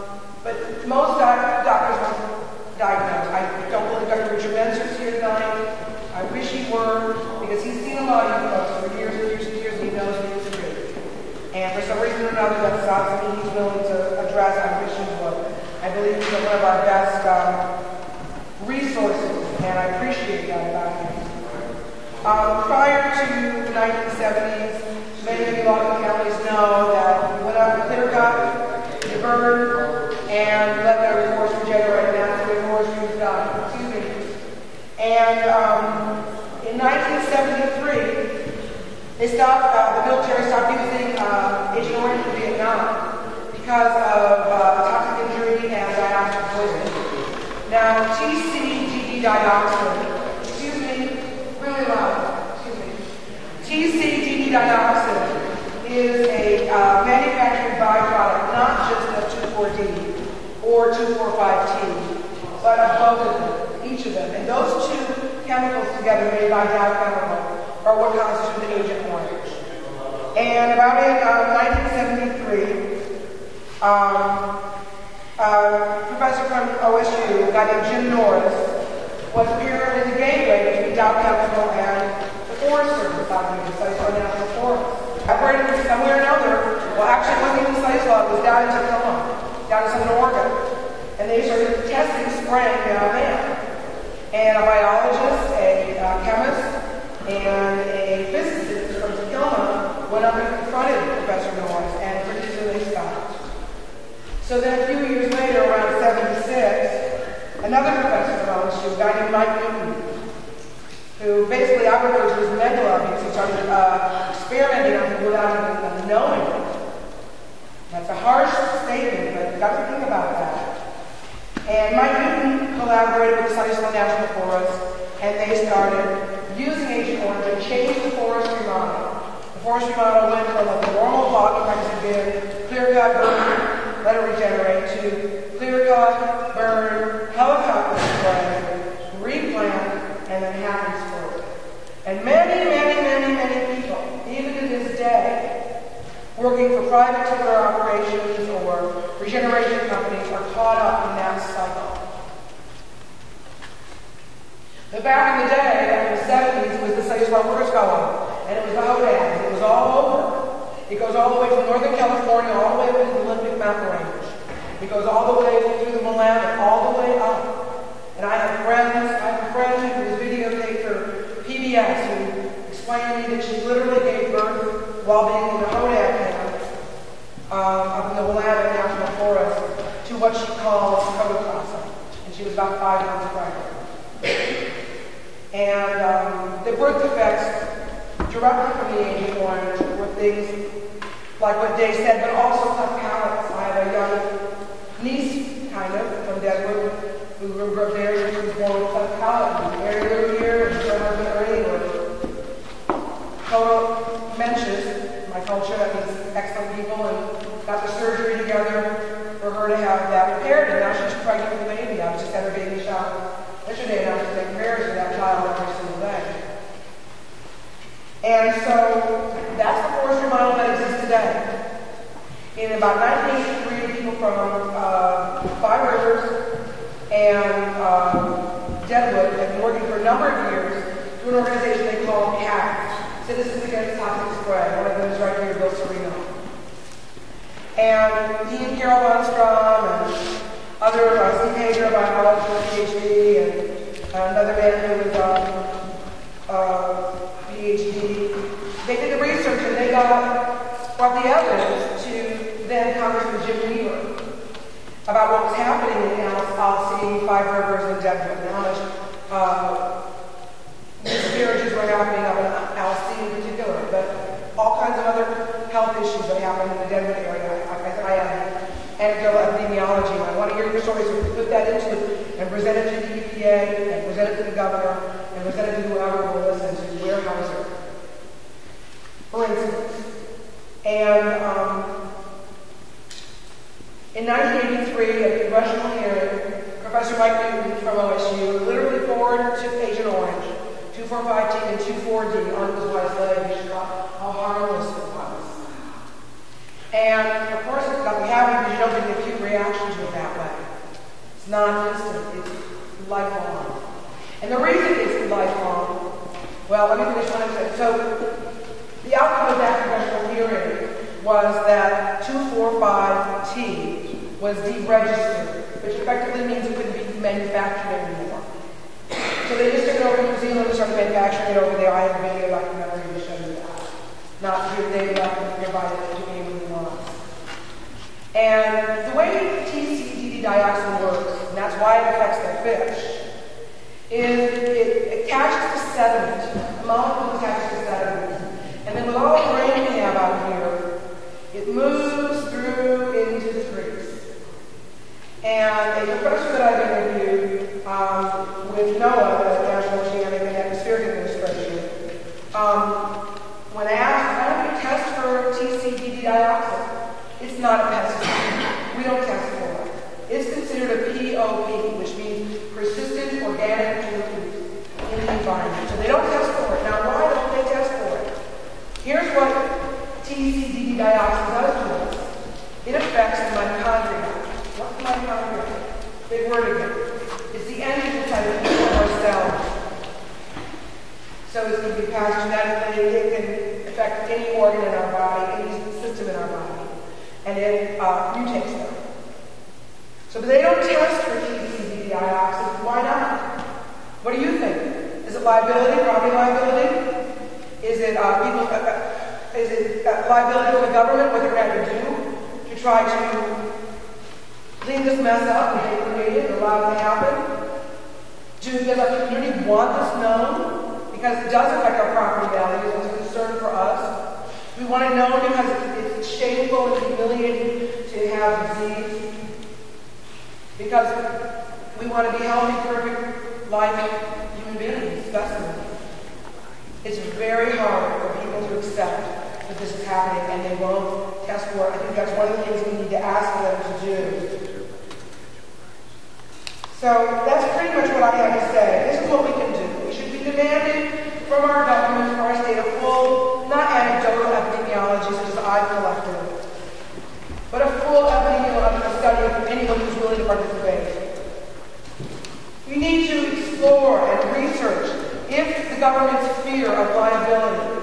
but most doc- doctors won't diagnose. I don't believe Dr. Richard is here tonight. I wish he were, because he's seen a lot of you folks for years and years and years, and he knows what to. And for some reason or another, that's not something he's willing to address. I wish he would. I believe he's one of our best um, resources, and I appreciate that about him. Um, prior to the 1970s, many of you local counties know that we went out to clear cut, you burn, and let the forest regenerate, and that's the way forestry was done. Excuse me. And um, in 1973, they stopped, uh, the military stopped using uh, Agent Orange in Vietnam because of uh, toxic injury and dioxin poisoning. Now, TCDD dioxin, excuse me, really loud, excuse me. TCDD dioxin is a uh, manufactured byproduct, not just of 2,4-D or 2,4,5-T, but of both of them, each of them. And those two chemicals together made by Dow Chemical are what constitute Agent Orange. And about in uh, 1973, um, uh, professor from OSU, a guy named Jim Norris, was apparently the gateway between Dow Chemical and the Forest Service out here, the Siuslaw National Forest. Operated somewhere or another, well actually it wasn't even Siuslaw, it was down in Takilma, down in Southern Oregon. And they started testing spraying down there. And a biologist, a uh, chemist, and a physicist from Takilma up and confronted Professor Norris, and they stopped. So then a few years later, around 76, another professor from OSU, a guy named Mike Newton, who basically I refer to as mental abuse, he started uh, experimenting on him without even knowing it. That's a harsh statement, but you've got to think about that. And Mike Newton collaborated with the Siuslaw National Forest, and they started using Agent Orange to change model. The forestry model went from the normal had been, clear cut, burn, let it regenerate, to clear cut, burn, helicopter spray, replant, and then happy spray. And many, many, many, many people, even to this day, working for private timber operations or regeneration companies are caught up in that cycle. But back in the day, back in the 70s, was the Sizewell Workers going, and it was the Hoedads. It was all over. It goes all the way from Northern California, all the way up the Olympic Mountain Range. It goes all the way through the Willamette, all the way up. And I have friends, I have a friend who was videotaped for PBS who explained to me that she literally gave birth while being in the Hoedad camp um, up in the Willamette National Forest to what she calls protoplasm. And she was about five months pregnant. And um, the birth defects directly from the Agent Orange were things like what Dave said, but also tough palates. I have a young niece, kind of, from Deadwood, who were very, who was born with tough and very little here, and her husband Ernie total mensches, my culture, that means excellent people, and got the surgery together for her to have that repaired, and now she's pregnant with a baby. I was just at her baby shower yesterday, and I was making prayers for that child every single day. And so that's the forestry model that exists today. In about 1983, people from uh, Five Rivers and um, Deadwood have been working for a number of years through an organization they call CAT, Citizens Against Toxic Spray. One of them is right here, Bill Serino. And he and Carol Lundstrom and other, uh, Steve Hager, a biologist, PhD, and another man who was um, uh, got brought the evidence to then Congressman Jim Weaver about what was happening in Alsea, Five Rivers, and Deadwood, and how much uh, miscarriages were happening up in Alsea in particular, but all kinds of other health issues that happened in the Deadwood area. I, I, I have anecdotal epidemiology, and I want to hear your stories. So we put that into and present it to the EPA, and present it to the governor, and present it to whoever will listen to Weyerhaeuser. For instance, and um, in 1983, at a congressional hearing, Professor Mike Newton from OSU literally forwarded to Agent Orange 245T and 24D on his wife's leg, how harmless it was. And of course, it's got to be happy because you don't get an acute reaction to it that way. It's not instant, it's lifelong. And the reason it's lifelong, well, let me finish one. So, the outcome of that congressional hearing was that 245T was deregistered, which effectively means it couldn't be manufactured anymore. So they just took it over to New Zealand and started manufacturing it over there. I have a video documentary to show you that. Not here, they left nearby that took anyone wants. And the way TCDD dioxin works, and that's why it affects the fish, is it attaches to sediment. The molecule attaches to sediment. And then with all the rain we have out here, it moves through into the. And a professor that I've interviewed um, with NOAA, the National Oceanic and Atmospheric Administration, um, when asked, how do you test for TCDD dioxin? It's not a pesticide. We don't test for it. It's considered a POP, which means persistent organic pollutant in the environment. So they don't test for it. Now, why don't they test for it? What TCDD dioxin does to us. It affects the mitochondria. What's mitochondria? Big word again. It's the energy type of our cells. So it's going to be passed genetically. It can affect any organ in our body, any system in our body. And it uh, mutates them. So they don't test for TCDD dioxin. Why not? What do you think? Is it liability, property liability? Is it uh, people? Uh, is it liability for the government? What they're going to do to try to clean this mess up and degrade it and allow it to happen? Do does our community want this known? Because it does affect our property values. It's a concern for us. We want to know because it's shameful and humiliating to have disease. Because we want to be healthy, perfect, life human beings, specimens. It's very hard for people to accept that this is happening and they won't test for it. I think that's one of the things we need to ask them to do. So that's pretty much what I have to say. This is what we can do. We should be demanding from our government, from our state, a full, not anecdotal epidemiology such as I've collected, but a full epidemiological study of anyone who's willing to participate. We need to explore and research if the government's fear of liability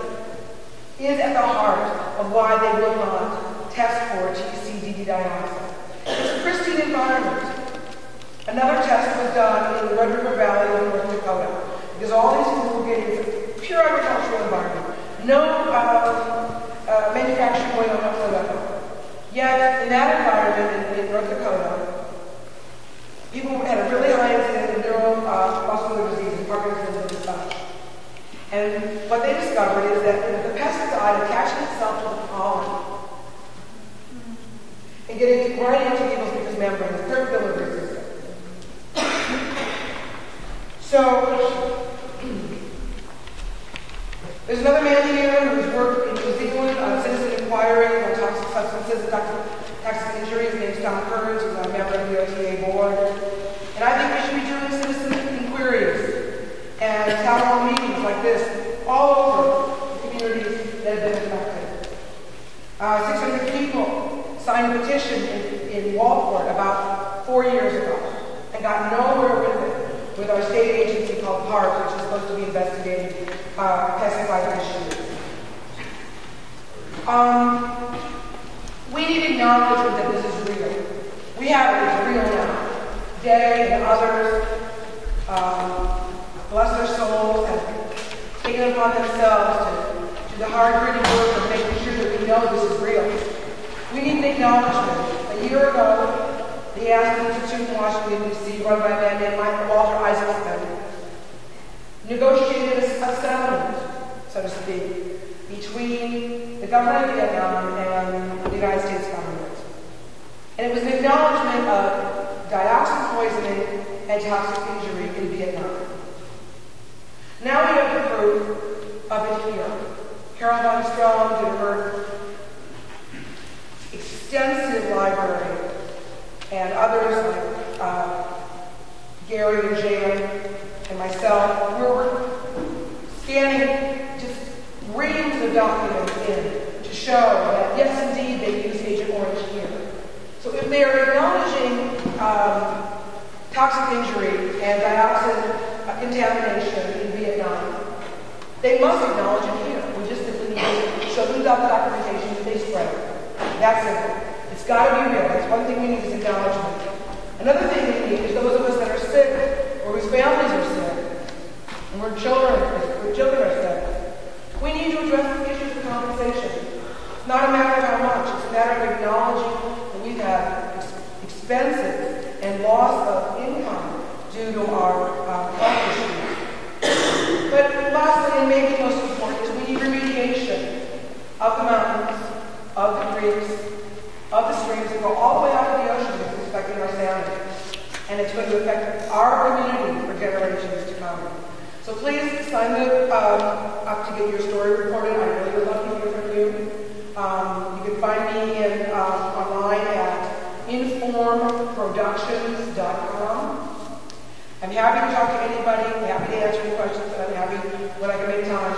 is at the heart of why they will not test for TCDD dioxin. It's a pristine environment. Another test was done in the Red River Valley of North Dakota because all these people were getting pure agricultural environment. no um, uh, manufacturing going on whatsoever. Yet, in that environment in, in North Dakota, people had a really high incidence of neuromuscular disease, Parkinson's and such. And what they discovered is that the pesticide attaching itself to the pollen and getting right into people's mucous membranes, third delivery system. So, there's another man here who's worked in New Zealand on citizen inquiry on toxic substances and toxic, toxic injuries. His name's Tom Kearns. He's a member of the OTA board. And I think we should be doing citizen inquiries and town hall meetings like this all over the communities that have been affected. Uh, 600 people signed a petition in, in about four years ago and got nowhere with it with our state agency called PARC, which is supposed to be investigating uh, pesticide issues. Um, we need acknowledgement that this is real. We have it, it's real now. Day and others, um, bless their souls, have taken upon themselves to do the hard gritty work of making know this is real. We need an acknowledgement. A year ago, the Aspen Institute in Washington, D.C., run by a man named Michael Walter Isaacson, negotiated a, settlement, so to speak, between the government of Vietnam and the United States government. And it was an acknowledgement of dioxin poisoning and toxic injury in Vietnam. Now we have the proof of it here. Carol Van Strum did library, and others like uh, Gary and Jalen and myself, we were scanning just reams of documents in to show that yes, indeed, they use Agent Orange here. So if they are acknowledging um, toxic injury and dioxin uh, contamination in Vietnam, they must acknowledge it here. We just simply need to show them the documentation that they spread. That's simple. Got to be real. That's one thing we need is acknowledgement. Another thing we need is those of us that are sick or whose families are sick, and where children, where children are sick. We need to address the issues of compensation. It's not a matter of how much. It's a matter of acknowledging that we've had ex- expenses and loss of income due to our uh, issues. But lastly, and maybe most important, is we need remediation of the mountains, of the creeks, of the streams that go all the way out to the ocean it's affecting our salmon. And it's going to affect our community for generations to come. So please sign um, up to get your story reported. I really would love to hear from you. Um, you can find me in, um, online at informproductions.com. I'm happy to talk to anybody. I'm happy to answer any questions. I'm happy when I can make time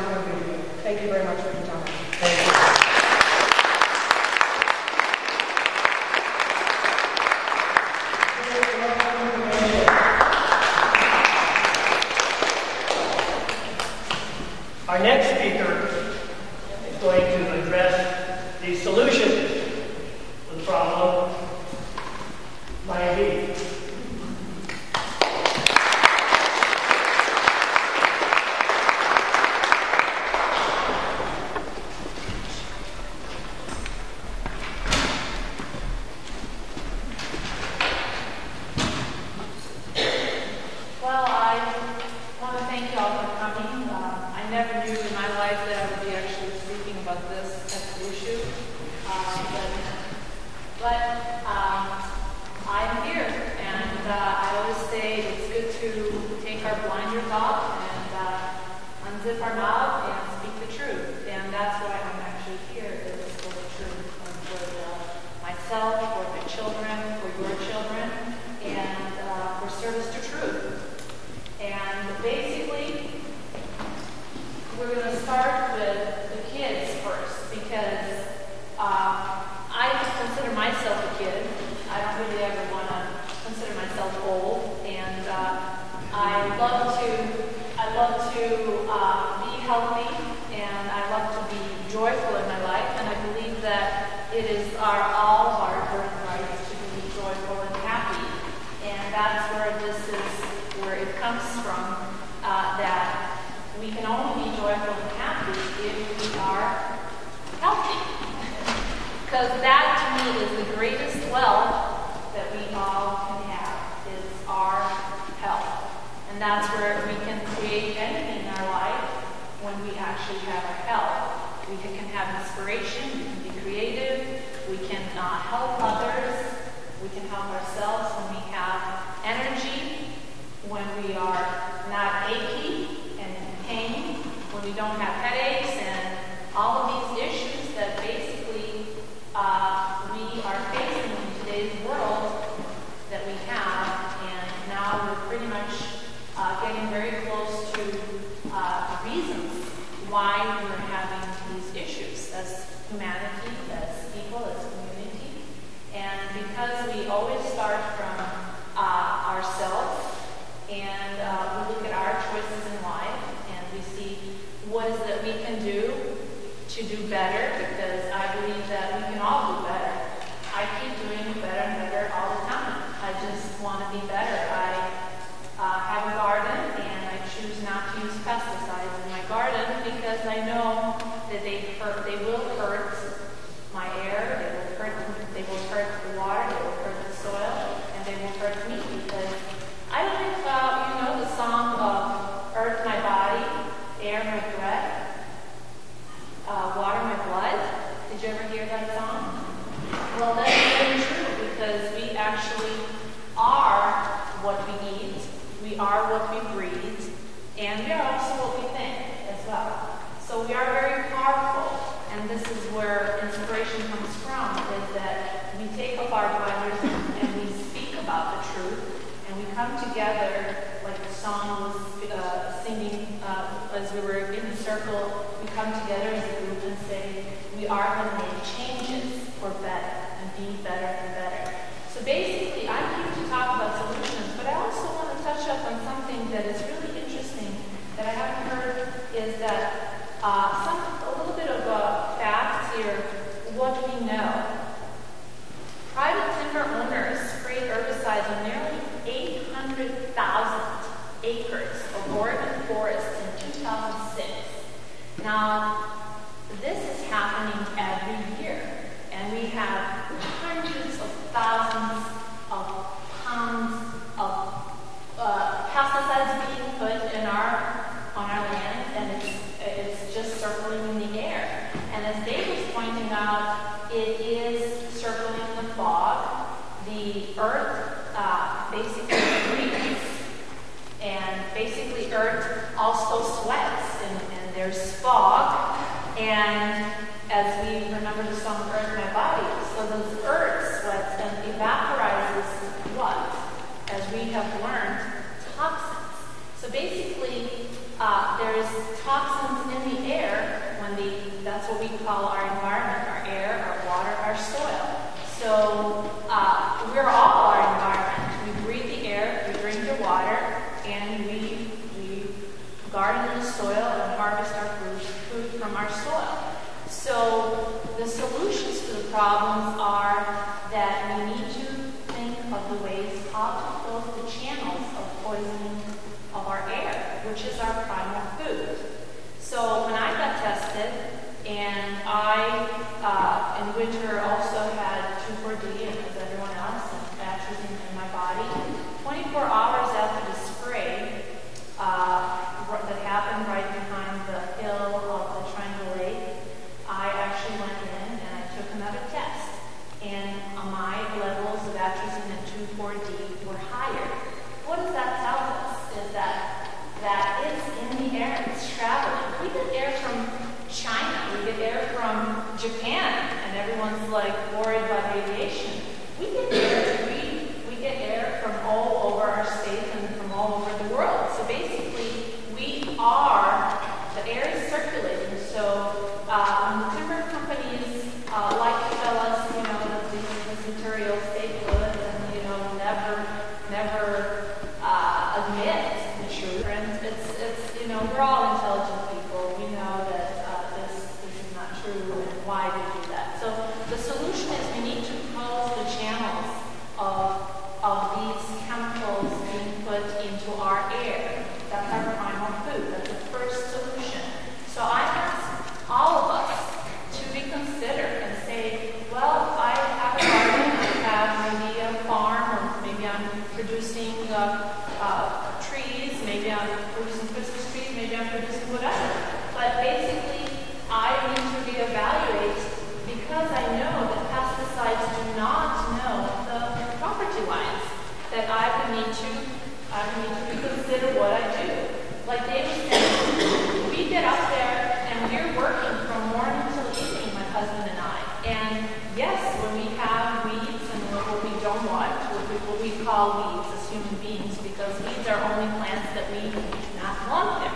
weeds as human beings because weeds are only plants that we do not want them.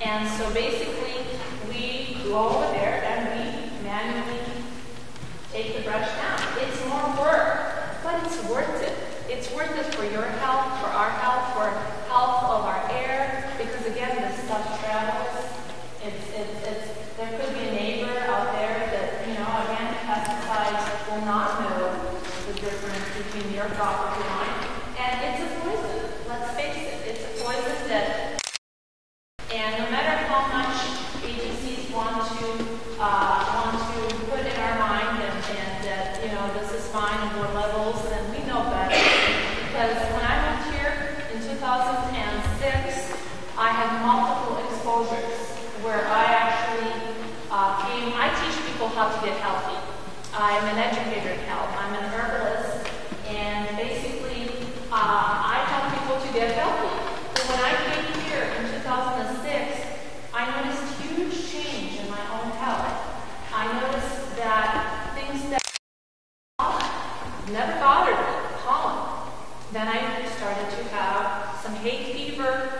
And so basically, we go over there and we manually take the brush down. It's more work, but it's worth it. It's worth it for your health, for our health, for health of our air, because again, this stuff travels. It's, it's, it's, there could be a neighbor out there that, you know, again, pesticides will not know the difference between your property line. And it's a poison, let's face it. It's a poison that and no matter how much agencies want to, uh, want to put in our mind and, and that, you know, this is fine and we're levels and we know better. Because when I moved here in 2006, I had multiple exposures where I actually uh, came, I teach people how to get healthy. I'm an educator in health. I'm an herbalist. And basically, uh, I help people to get healthy. But when I came here in 2006, I noticed huge change in my own health. I noticed that things that never bothered me, pollen. Then I started to have some hay fever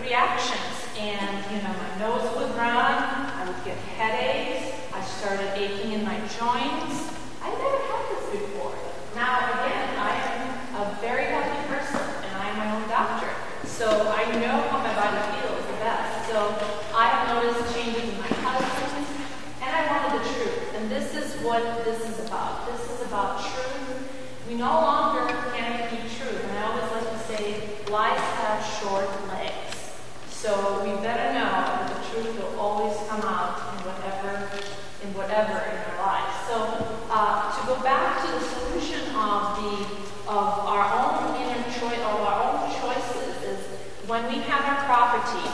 reactions, and you know my nose would run. I would get headaches. I started aching in my joints. I never had this before. Now again, I am a very healthy person, and I am my own doctor, so I know how my body feels the best. So I have noticed changes in my husband, and I wanted the truth. And this is what this is about. This is about truth. We no longer can keep truth. And I always like to say, lies have short legs. So we better know that the truth will always come out in whatever, in whatever in our lives. So uh, to go back to the solution of the of our own inner choice, of our own choices, is when we have our property,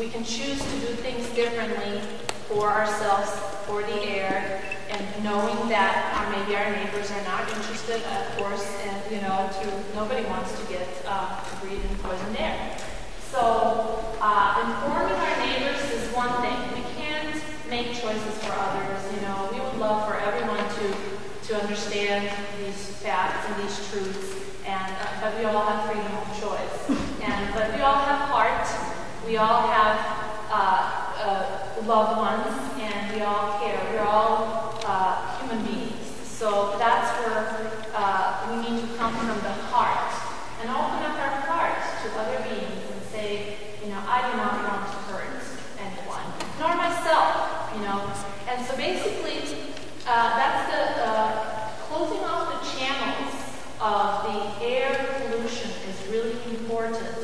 we can choose to do things differently for ourselves, for the air, and knowing that our, maybe our neighbors are not interested, of course, and you know, to nobody wants to get uh, in poisoned air. So uh, informing our neighbors is one thing. We can't make choices for others. You know, we would love for everyone to to understand these facts and these truths, and uh, but we all have freedom of choice. And but we all have heart. We all have uh, uh, loved ones, and we all care. We're all uh. So that's where uh, we need to come from the heart and open up our heart to other beings and say, you know, I do not want to hurt anyone, nor myself, you know. And so basically, uh, that's the uh, closing off the channels of the air pollution is really important.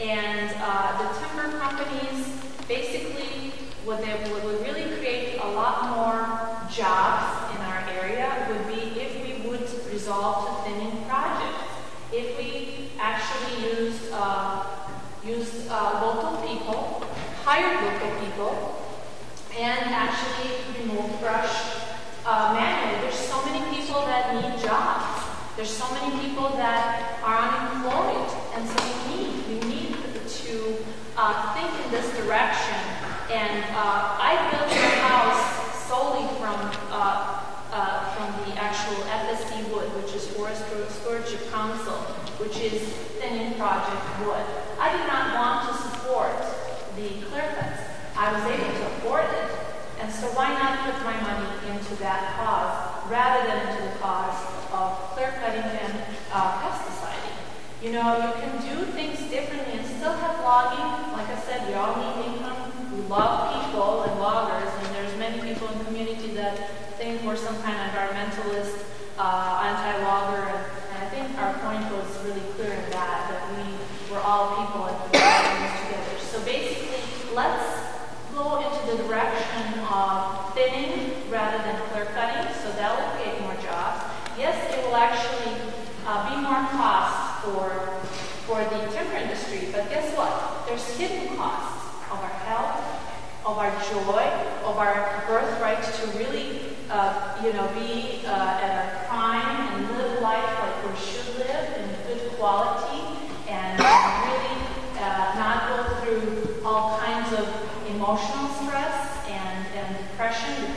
And uh, the timber companies, basically, what they would really create a lot more jobs in our area would be if we would resolve to thinning projects. If we actually used uh, used uh, local people, hired local people, and actually remove brush uh, manually. There's so many people that need jobs. There's so many people that are unemployed, and so we need we need to uh, think in this direction. And uh, I built a house solely from uh, uh, from the actual FSC wood, which is Forest Stewardship Council, which is thinning project wood. I did not want to support the clear cuts. I was able to afford it, and so why not put my money into that cause rather than into the cause of clear cutting and uh, pesticiding? You know, you can do things differently and still have logging. Like I said, we all need income. We love people and loggers, and there's many people in the community that think we're some kind of environmentalist, uh, anti-logger, and, I think our point was really clear in that, that we were all people and we together. So basically, let's the direction of thinning rather than clear cutting, so that will create more jobs. Yes, it will actually uh, be more cost for for the timber industry, but guess what? There's hidden costs of our health, of our joy, of our birthright to really, uh, you know, be uh, at our prime and live life like we should live in good quality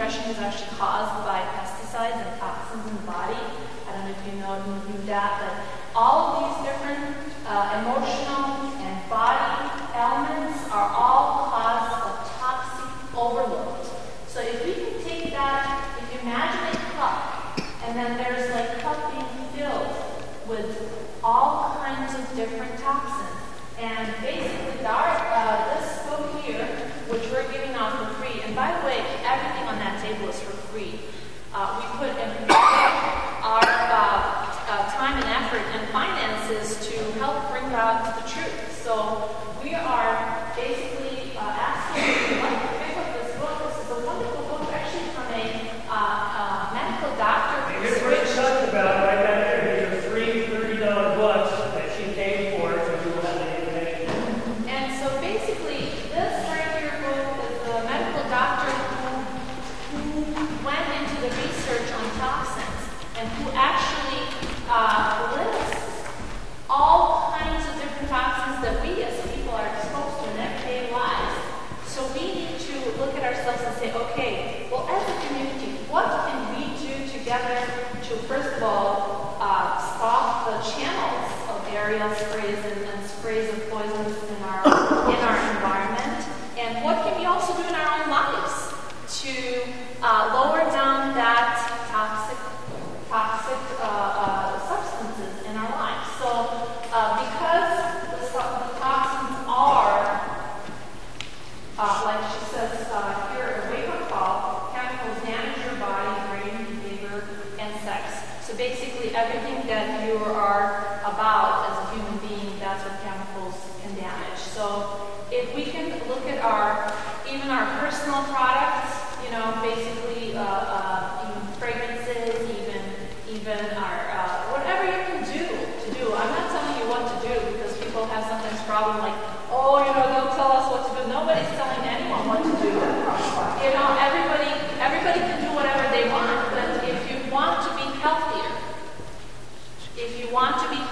infection is actually caused by pesticides and toxins in the body. I don't know if you know knew that, but all of these different uh, emotional and body elements are all caused of toxic overload. So if we can take that, if you imagine a cup, and then there's like cup being filled with all kinds of different toxins, and basically our three. Uh, we put in our uh, uh, time and effort and finances to help bring out the truth. So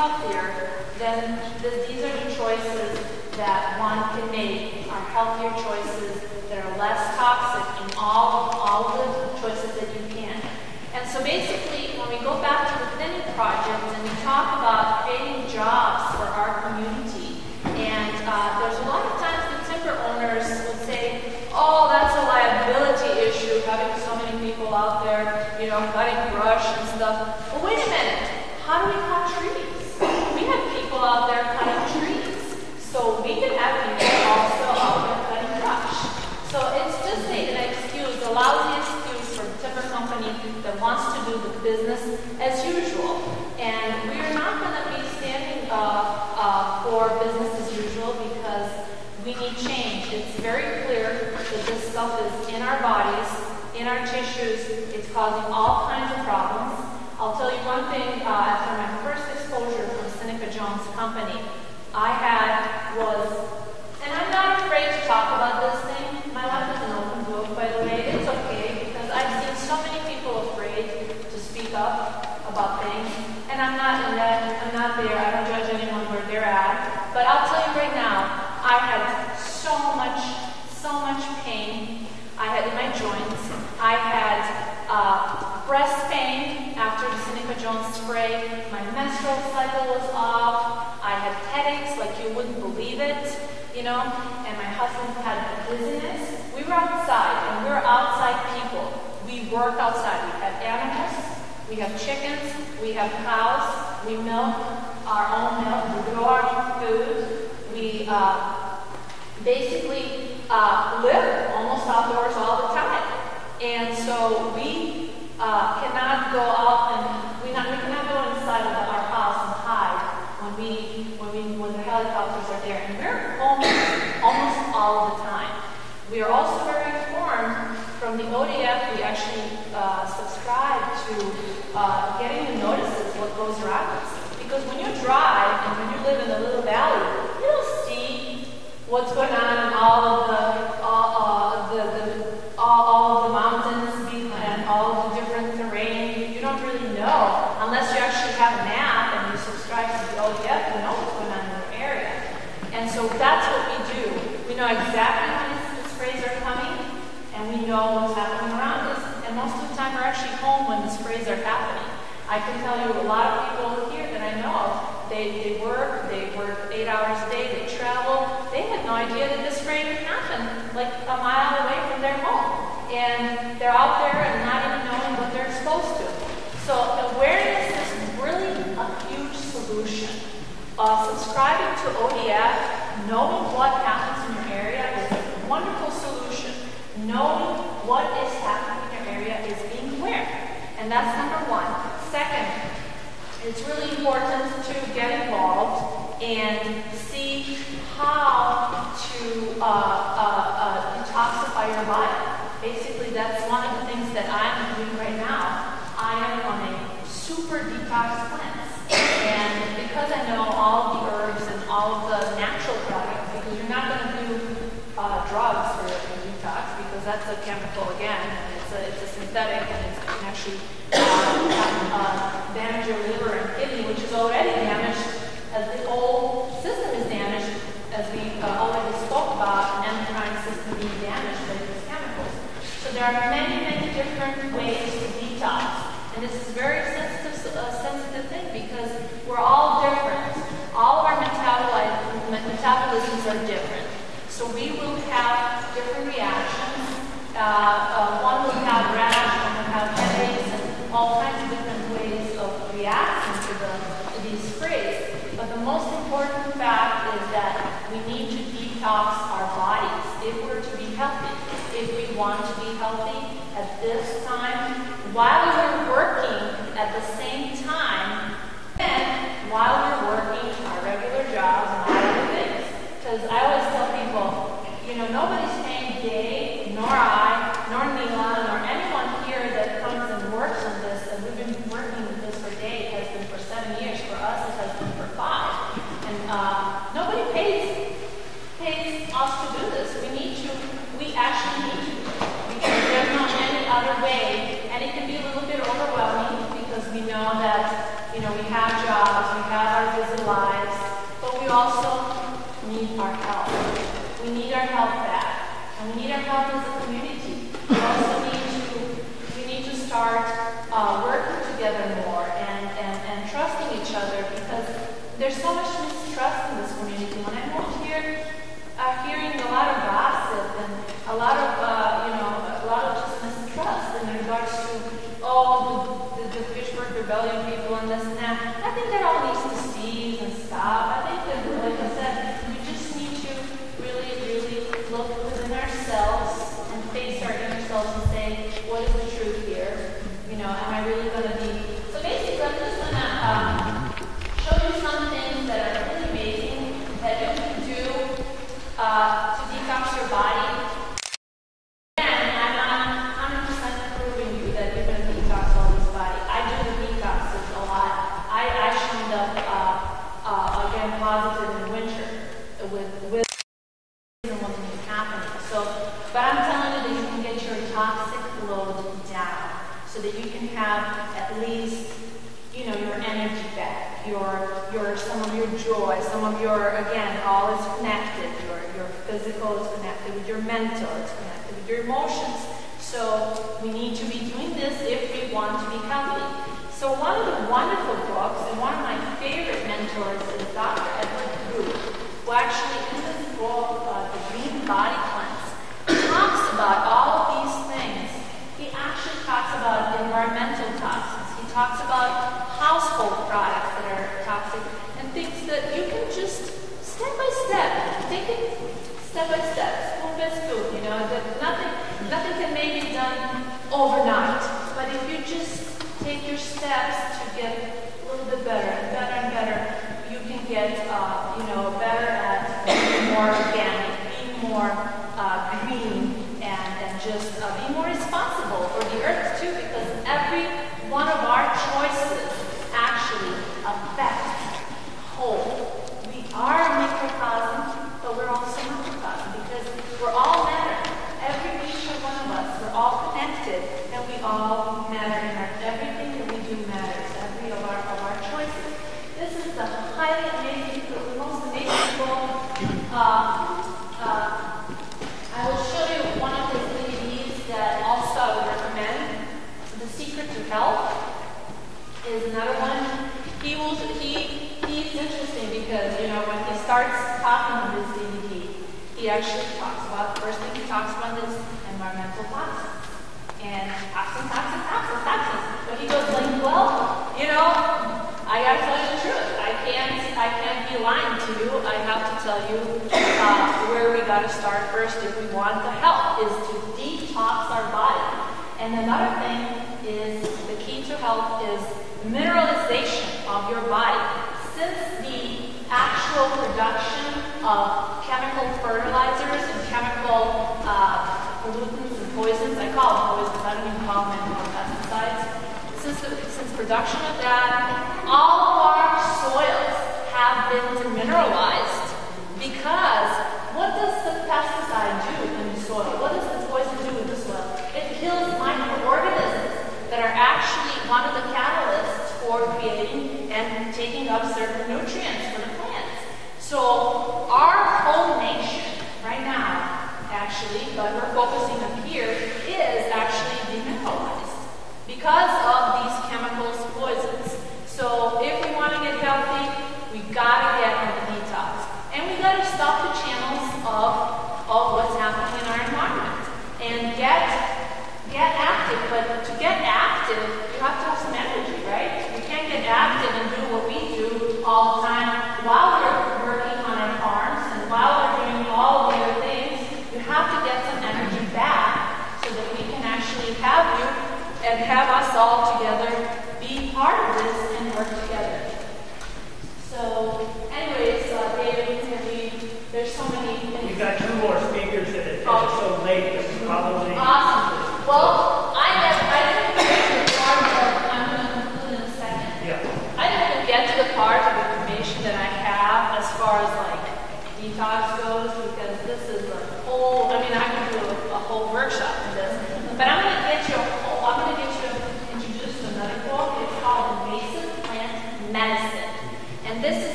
healthier, then these are the choices that one can make are healthier choices that are less toxic in all of, all of the choices that you can. And so basically, when we go back to the thinning project and we talk about creating jobs for our community, and uh, there's a lot of times the timber owners will say, oh, that's a liability issue, having so many people out there, you know, cutting brush and stuff. But wait a minute, how do we business as usual. And we are not going to be standing up uh, for business as usual because we need change. It's very clear that this stuff is in our bodies, in our tissues. It's causing all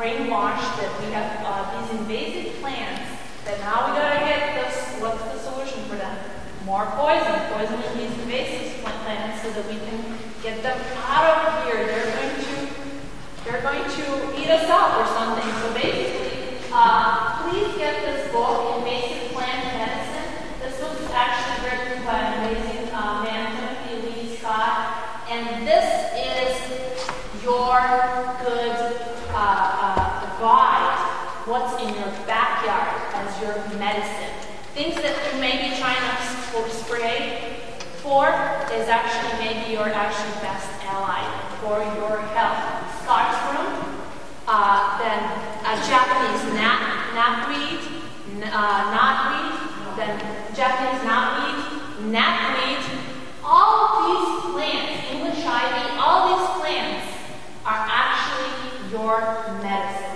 brainwashed that we have uh, these invasive plants that now we gotta get this, what's the solution for them? More poison, poison in these invasive plant- plants so that we can get them out of here. They're going to, they're going to eat us up or something. So basically, uh, please get this book, Invasive Plant Medicine. This was actually written by an amazing uh, man, Timothy Lee Scott, and this is your good. What's in your backyard as your medicine? Things that you may be trying to sp- spray for is actually maybe your actually best ally for your health. Starts from uh, then a Japanese knot, knotweed, n- uh, knotweed, then Japanese knotweed, knotweed. All these plants, English ivy, all these plants are actually your medicine.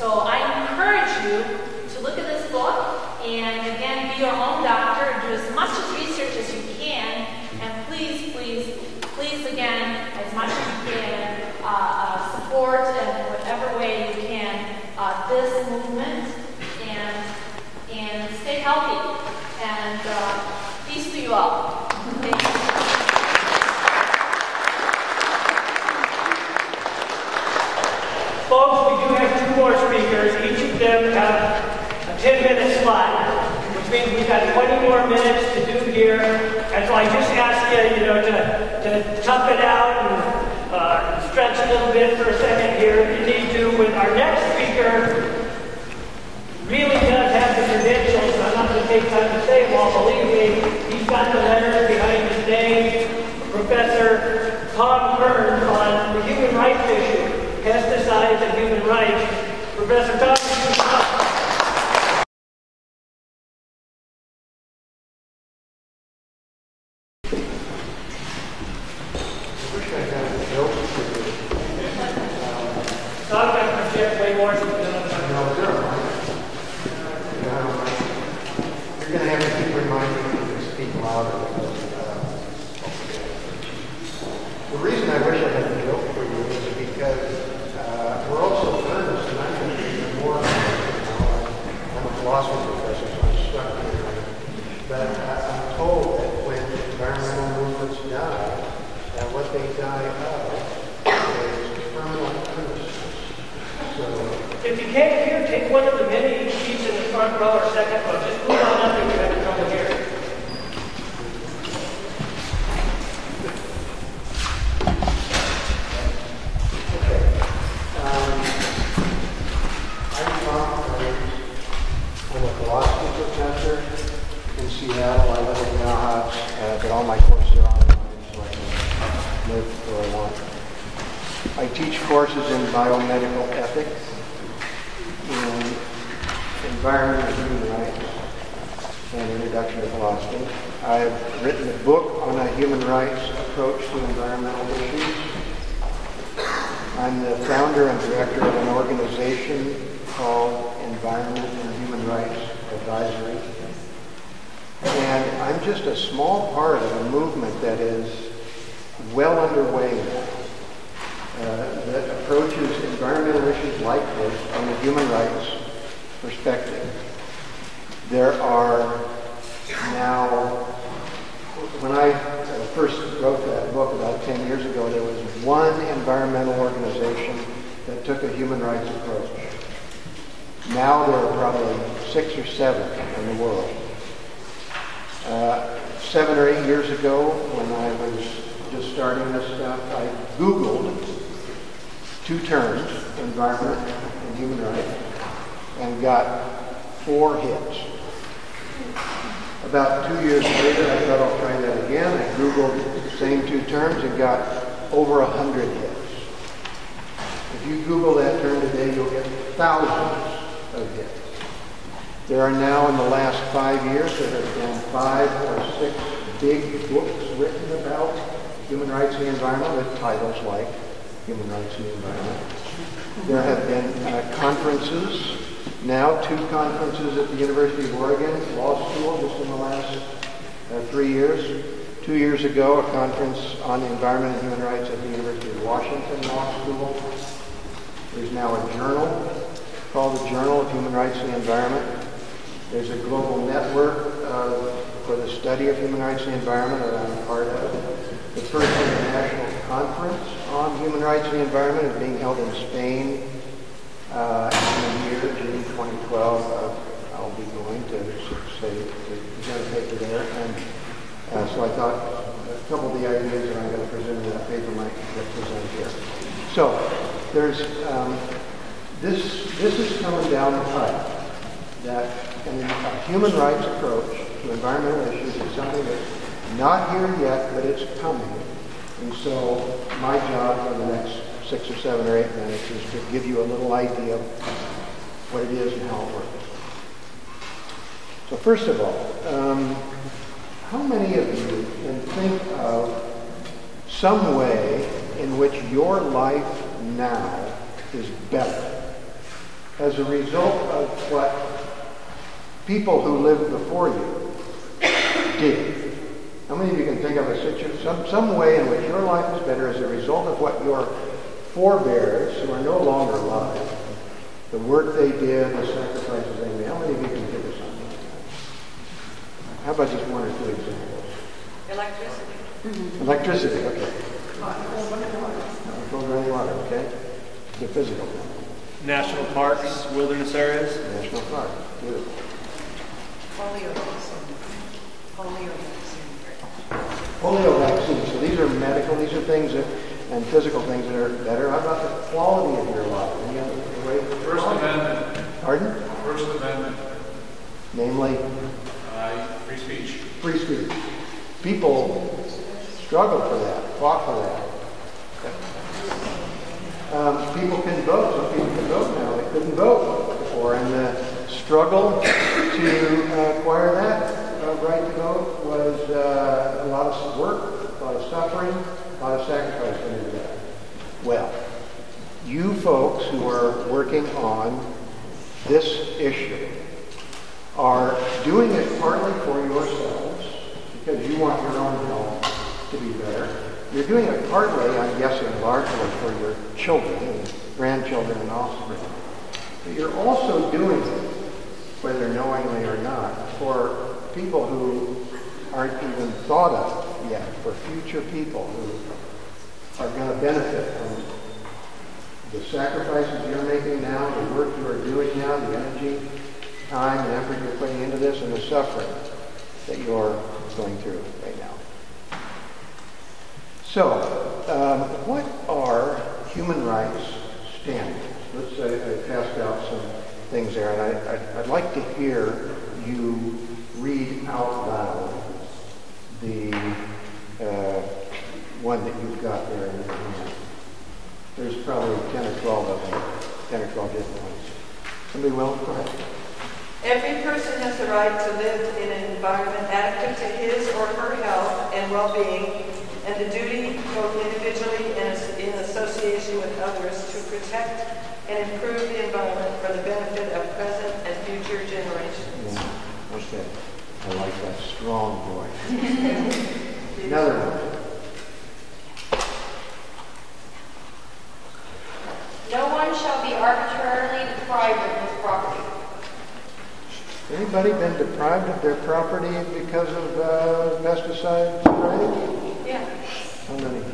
So I encourage you to look at this book and again be your own doctor, do as much research as you can, and please, please, please again, as much as you can, uh, uh, support in whatever way you can uh, this movement and and stay healthy. And uh, peace to you all. Folks, we do have two more speakers. Each of them have a 10-minute slot, means we've got 20 more minutes to do here. And so I just ask you, you know, to, to tough it out and uh, stretch a little bit for a second here if you need to. With our next speaker, really does have the credentials. I'm not going to take time to say them all. Believe me, he's got the letters behind his name. Professor Tom Kern on the human rights issue, pesticides and human rights. Professor Tom. Tom environment and human rights, and got four hits. About two years later, I thought I'll try that again. I Googled the same two terms and got over a hundred hits. If you Google that term today, you'll get thousands of hits. There are now, in the last five years, there have been five or six big books written about human rights and the environment with titles like Human Rights and the Environment. There have been uh, conferences, now two conferences at the University of Oregon Law School just in the last uh, three years. Two years ago, a conference on the environment and human rights at the University of Washington Law School. There's now a journal called the Journal of Human Rights and the Environment. There's a global network uh, for the study of human rights and the environment that I'm part of. The first international conference on human rights and the environment is being held in Spain uh, in the year, June 2012. Uh, I'll be going to say to present a paper there. And uh, so I thought a couple of the ideas that I'm going to present in that paper might get presented here. So there's um, this. This is coming down the pipe that a human rights approach to environmental issues is something that's not here yet, but it's coming. And so my job for the next six or seven or eight minutes is to give you a little idea of what it is and how it works. So first of all, um, how many of you can think of some way in which your life now is better as a result of what people who lived before you did? How many of you can think of a situation, some, some way in which your life is better as a result of what your forebears, who are no longer alive, the work they did, the sacrifices they made? How many of you can think of something like that? How about just one or two examples? Electricity. Mm-hmm. Electricity, okay. Cold running water, okay. The physical, National parks, wilderness areas. national park, beautiful. Polio vaccine. Polio vaccine. So these are medical, these are things that, and physical things that are better. How about the quality of your life? Any other way? First Amendment, Pardon? First Amendment, Namely, uh, free speech. free speech. People struggled for that, fought for that. Um, people can vote. Some people can vote now. They couldn't vote before, and the struggle to uh, acquire that right to vote was uh, a lot of work, a lot of suffering, a lot of sacrifice that. Well, you folks who are working on this issue are doing it partly for yourselves because you want your own health to be better. You're doing it partly, I'm guessing, largely for your children and grandchildren and offspring. But you're also doing it, whether knowingly or not, for people who aren't even thought of yet, for future people who are going to benefit from the sacrifices you're making now, the work you are doing now, the energy, time, and effort you're putting into this, and the suffering that you're going through right now. So, um, what are human rights standards? Let's say I passed out some things there, and I, I'd like to hear you read out loud the uh, one that you've got there in your hand. There's probably 10 or 12 of them, 10 or 12 different ones. Somebody will? Go ahead. Every person has the right to live in an environment adequate to his or her health and well-being, and the duty, both individually and in association with others, to protect and improve the environment for the benefit Okay. I like that strong voice. Another one. No one shall be arbitrarily deprived of his property. Anybody been deprived of their property because of uh, pesticide spraying? Yeah. How many?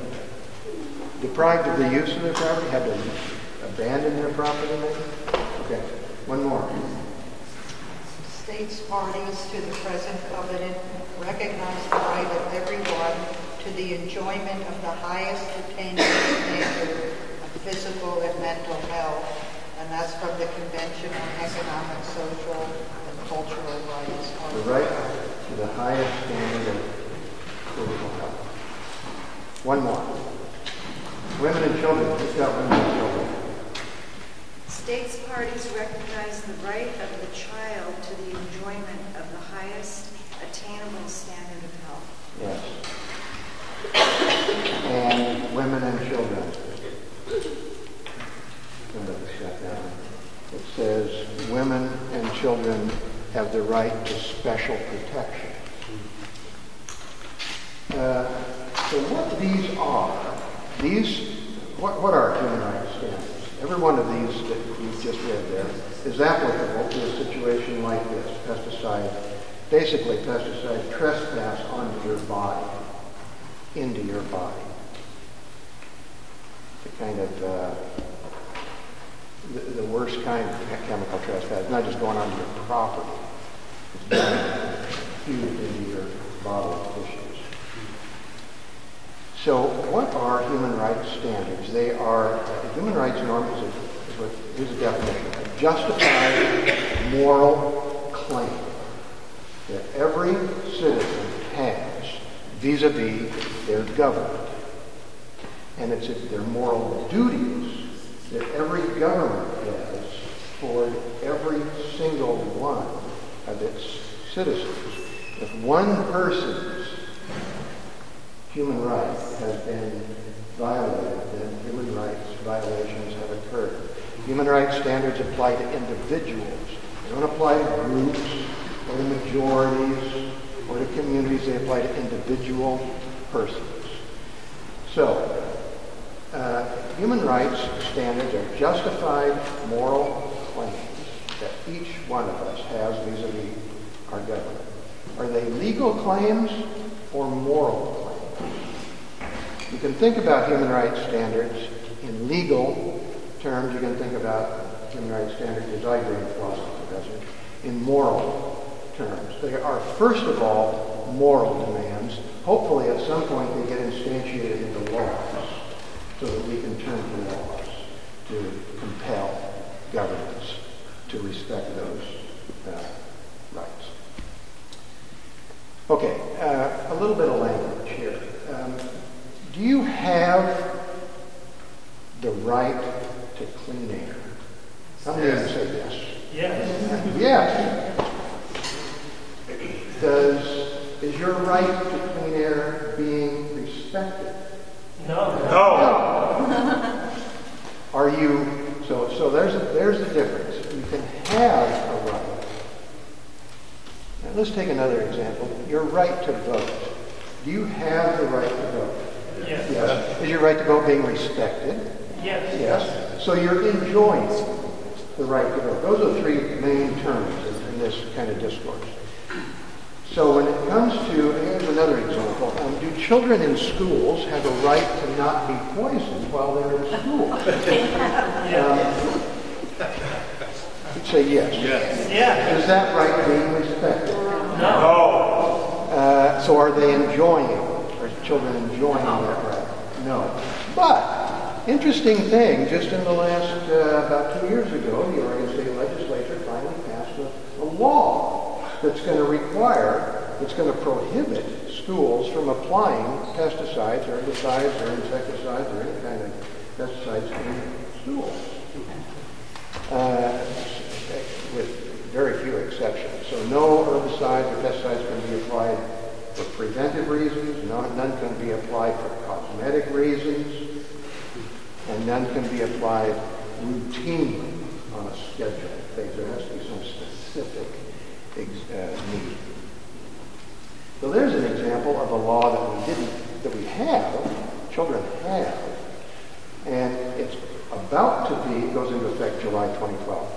Deprived of the use of their property? Had to abandon their property maybe? Okay, one more. States parties to the present covenant recognize the right of everyone to the enjoyment of the highest attainable standard of physical and mental health, and that's from the Convention on Economic, Social, and Cultural Rights. The right to the highest standard of physical health. One more. Women and children. Who's got women and children? States parties recognize the right of the child to the enjoyment of the highest attainable standard of health. Yes. And women and children. It says women and children have the right to special protection. Uh, so what these are, these, what, what are human rights? Every one of these that you've just read there is applicable to a situation like this, pesticide, basically pesticide trespass onto your body, into your body. The kind of, uh, the, the worst kind of chemical trespass, not just going onto your property, it's going (coughs) into your bodily. So what are human rights standards? They are, human rights norms is, a, is here's a definition, a justified moral claim that every citizen has vis-a-vis their government. And it's their moral duties that every government has toward every single one of its citizens. If one person's human rights has been violated, then human rights violations have occurred. Human rights standards apply to individuals. They don't apply to groups or to majorities or to communities. They apply to individual persons. So, uh, human rights standards are justified moral claims that each one of us has vis-a-vis our government. Are they legal claims or moral claims? You can think about human rights standards in legal terms. You can think about human rights standards, as I agree with philosophy professor, in moral terms. They are, first of all, moral demands. Hopefully, at some point, they get instantiated into laws so that we can turn to laws to compel governments to respect those uh, rights. Okay, uh, a little bit of language here. Um, do you have the right to clean air? How many of you say yes? Yes. Yes. Does is your right to clean air being respected? No. No. Are you so so there's a, there's the difference. You can have a right. Now let's take another example. Your right to vote. Do you have the right to vote? Yes. Yes. Is your right to vote being respected? Yes. Yes. So you're enjoying the right to vote. Those are the three main terms in, in this kind of discourse. So when it comes to, here's another example. Um, do children in schools have a right to not be poisoned while they're in school? (laughs) um, you'd say yes. Yes. Yeah. Is that right being respected? No. Uh, so are they enjoying children enjoying that right? No. But, interesting thing, just in the last, uh, about two years ago, the Oregon State Legislature finally passed a, a law that's going to require it's going to prohibit schools from applying pesticides, herbicides, or insecticides, or any kind of pesticides in schools. Uh, with very few exceptions. So no herbicides or pesticides can be applied for preventive reasons, no, none can be applied for cosmetic reasons, and none can be applied routinely on a schedule. There has to be some specific uh, need. So there's an example of a law that we didn't, that we have, children have, and it's about to be, it goes into effect July 2012.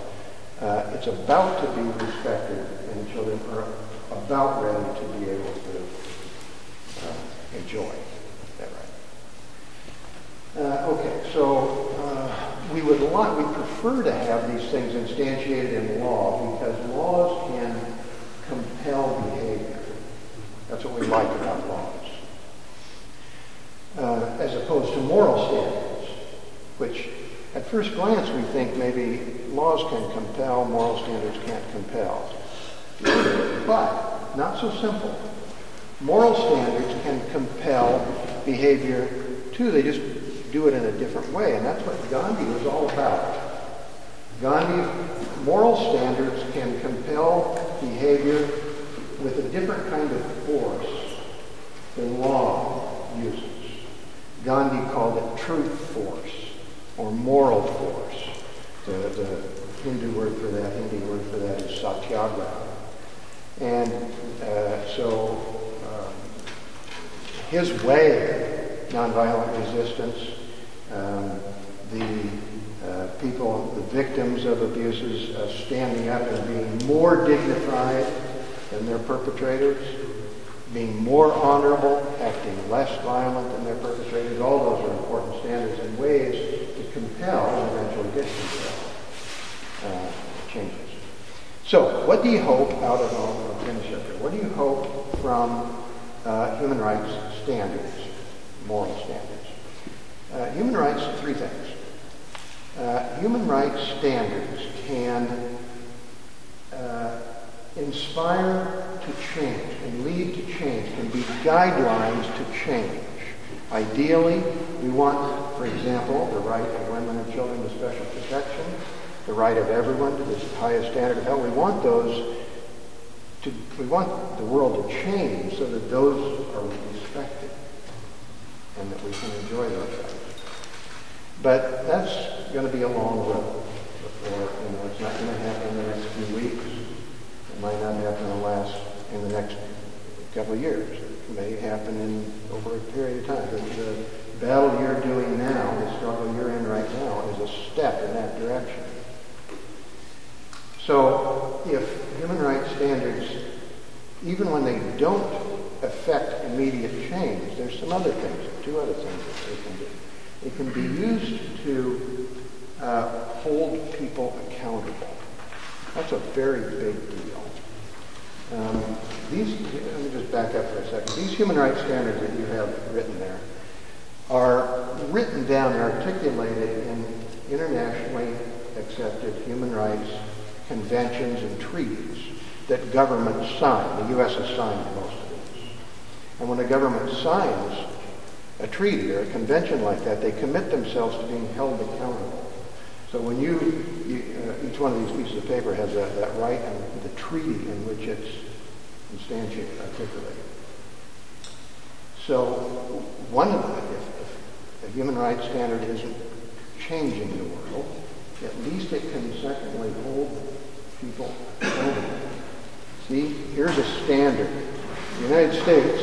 Uh, it's about to be respected, and children are about ready to be able to enjoy that right. Uh, okay, so uh, we would like, we prefer to have these things instantiated in law because laws can compel behavior. That's what we like about laws. Uh, as opposed to moral standards, which at first glance we think maybe laws can compel, moral standards can't compel. But not so simple. Moral standards can compel behavior too. They just do it in a different way. And that's what Gandhi was all about. Gandhi, moral standards can compel behavior with a different kind of force than law uses. Gandhi called it truth force or moral force. The, the Hindu word for that, Hindi word for that is satyagraha. And uh, so his way, nonviolent resistance, um, the uh, people, the victims of abuses, uh, standing up and being more dignified than their perpetrators, being more honorable, acting less violent than their perpetrators. All those are important standards and ways to compel and eventually uh, changes. So, what do you hope out of all of here? What do you hope from uh, human rights standards, moral standards? Uh, human rights, three things. Uh, human rights standards can uh, inspire to change and lead to change, can be guidelines to change. Ideally, we want, for example, the right of women and children to special protection, the right of everyone to this highest standard of health. We want those to, we want the world to change so that those are respected and that we can enjoy those rights. But that's going to be a long road before, you know, it's not going to happen in the next few weeks. It might not happen in the last, in the next couple of years. It may happen in over a period of time. But the battle you're doing now, the struggle you're in right now, is a step in that direction. So if human rights standards, even when they don't affect immediate change, there's some other things, two other things that they can do. It can be used to uh, hold people accountable. That's a very big deal. Um, these, let me just back up for a second. These human rights standards that you have written there are written down and articulated in internationally accepted human rights conventions and treaties that governments sign. The U.S. has signed most of these. And when a government signs a treaty or a convention like that, they commit themselves to being held accountable. So when you, you uh, each one of these pieces of paper has that, that right and the treaty in which it's instantiated, articulated. So one of the, if, if a human rights standard isn't changing the world, at least it can secondly hold people. See, here's a standard. The United States,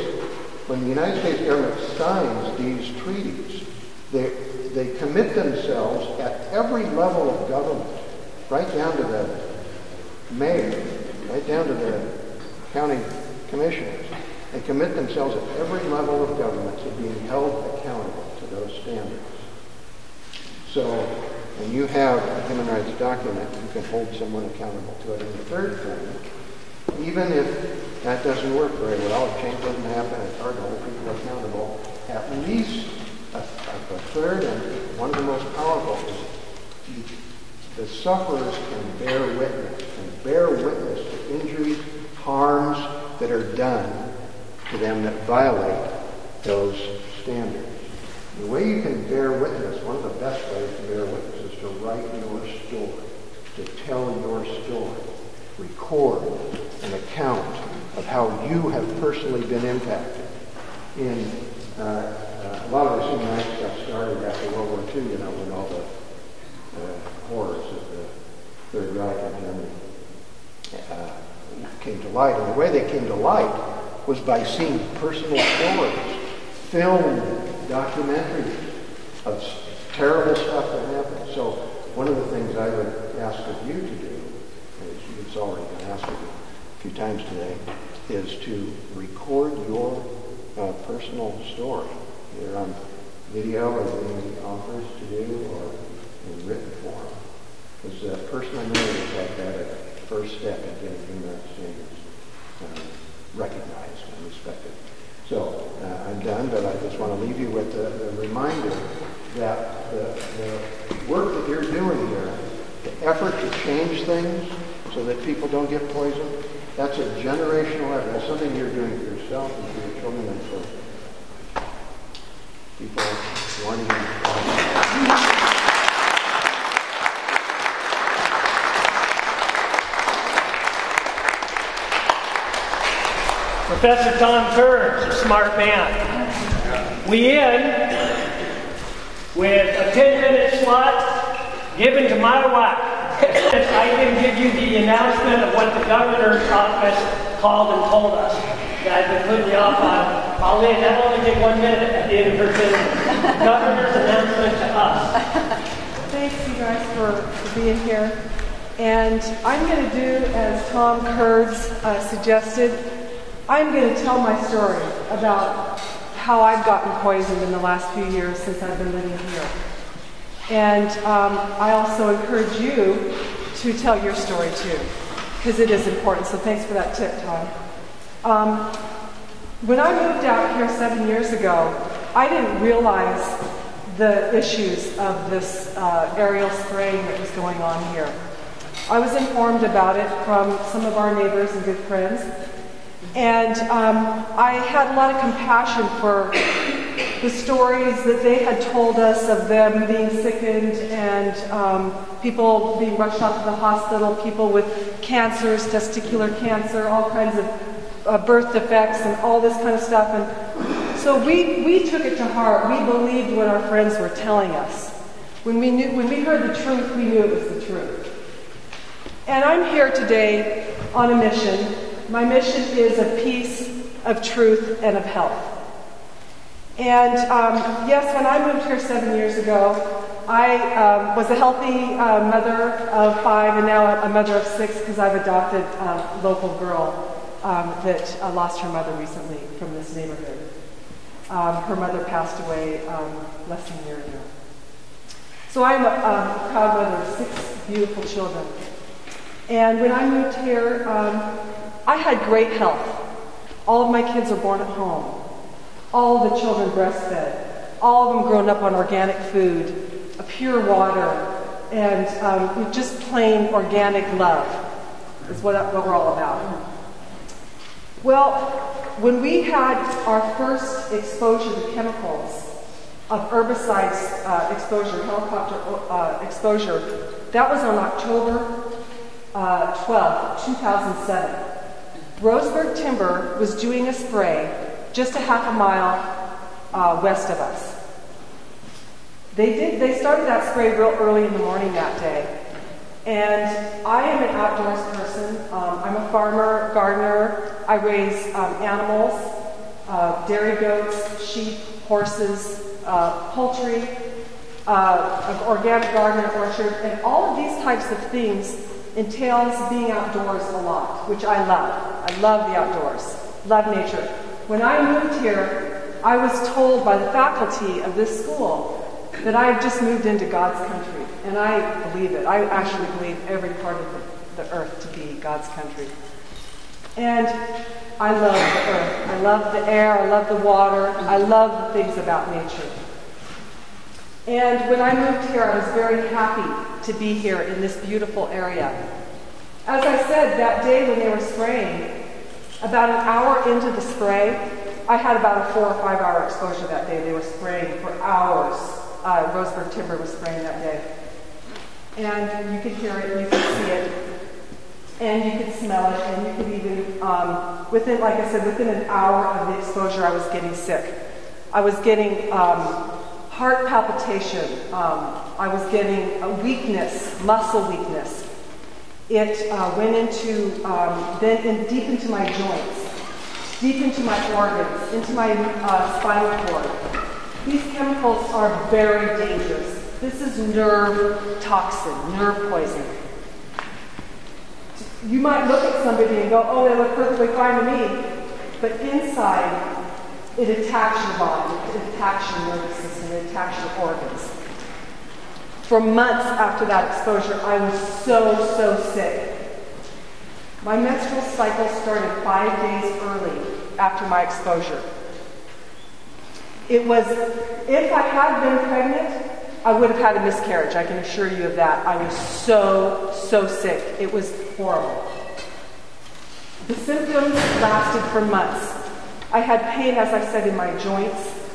when the United States government signs these treaties, they, they commit themselves at every level of government, right down to the mayor, right down to the county commissioners. They commit themselves at every level of government to being held accountable to those standards. So when you have human rights document, you can hold someone accountable to it. And the third thing, even if that doesn't work very well, if change doesn't happen, it's hard to hold people accountable, at least a, a third and one of the most powerful is the sufferers can bear witness, can bear witness to injuries, harms, that are done to them that violate those standards. The way you can bear witness, one of the best ways to bear witness to write your story, to tell your story, record an account of how you have personally been impacted. In uh, uh, a lot of this human rights stuff started after World War II, you know, when all the uh, horrors of the Third Reich and Germany uh, came to light. And the way they came to light was by seeing personal stories, film documentaries of terrible stuff that happened. So one of the things I would ask of you to do, as it's already been asked of a few times today, is to record your uh, personal story, either on video or being offers to do, or in written form. Because uh, personal is like that a first step in getting human standards uh, recognized and respected. So uh, I'm done, but I just want to leave you with the, the reminder that the, the work that you're doing here, the effort to change things so that people don't get poisoned, that's a generational effort. That's something you're doing for yourself and for your children and for people wanting. Professor Tom Kerns, a smart man. We end with a 10 minute slot given to my wife. I can give you the announcement of what the governor's office called and told us. That I've been putting you off on. I'll that'll only take one minute at the end of her. Governor's announcement to us. Thanks, you guys, for, for being here. And I'm going to do as Tom Kerns uh, suggested. I'm going to tell my story about how I've gotten poisoned in the last few years since I've been living here. And um, I also encourage you to tell your story too, because it is important. So thanks for that tip, Tom. Um, when I moved out here seven years ago, I didn't realize the issues of this uh, aerial spraying that was going on here. I was informed about it from some of our neighbors and good friends, and um, I had a lot of compassion for the stories that they had told us of them being sickened and um, people being rushed off to the hospital, people with cancers, testicular cancer, all kinds of uh, birth defects, and all this kind of stuff. And so we, we took it to heart. We believed what our friends were telling us. When we, knew, when we heard the truth, we knew it was the truth. And I'm here today on a mission. My mission is of peace, of truth, and of health. And um, yes, when I moved here seven years ago, I um, was a healthy uh, mother of five and now a mother of six because I've adopted a local girl um, that uh, lost her mother recently from this neighborhood. Um, her mother passed away um, less than a year ago. So I'm a, a proud mother of six beautiful children. And when I moved here, um, I had great health. All of my kids are born at home. All the children breastfed. All of them grown up on organic food, a pure water, and um, just plain organic love is what, what we're all about. Well, when we had our first exposure to chemicals, of herbicides uh, exposure, helicopter uh, exposure, that was on October uh, 12, 2007. Roseburg Timber was doing a spray just a half a mile uh, west of us. They did. They started that spray real early in the morning that day, and I am an outdoors person. Um, I'm a farmer, gardener. I raise um, animals, uh, dairy goats, sheep, horses, uh, poultry, uh, an organic garden and orchard, and all of these types of things entails being outdoors a lot, which I love. I love the outdoors, love nature. When I moved here, I was told by the faculty of this school that I had just moved into God's country, and I believe it. I actually believe every part of the, the earth to be God's country. And I love the earth. I love the air. I love the water. I love the things about nature. And when I moved here, I was very happy to be here in this beautiful area. As I said, that day when they were spraying, About an hour into the spray, I had about a four or five hour exposure that day. They were spraying for hours. Uh, Roseburg Timber was spraying that day. And you could hear it, you could see it, and you could smell it, and you could even, um, within, like I said, within an hour of the exposure, I was getting sick. I was getting um, heart palpitation. Um, I was getting a weakness, muscle weakness. It uh, went into, um, then in, deep into my joints, deep into my organs, into my uh, spinal cord. These chemicals are very dangerous. This is nerve toxin, nerve poison. You might look at somebody and go, oh, they look perfectly fine to me. But inside, it attacks your body, it attacks your nervous system, it attacks your organs. For months after that exposure, I was so, so sick. My menstrual cycle started five days early after my exposure. It was, if I had been pregnant, I would have had a miscarriage. I can assure you of that. I was so, so sick. It was horrible. The symptoms lasted for months. I had pain, as I said, in my joints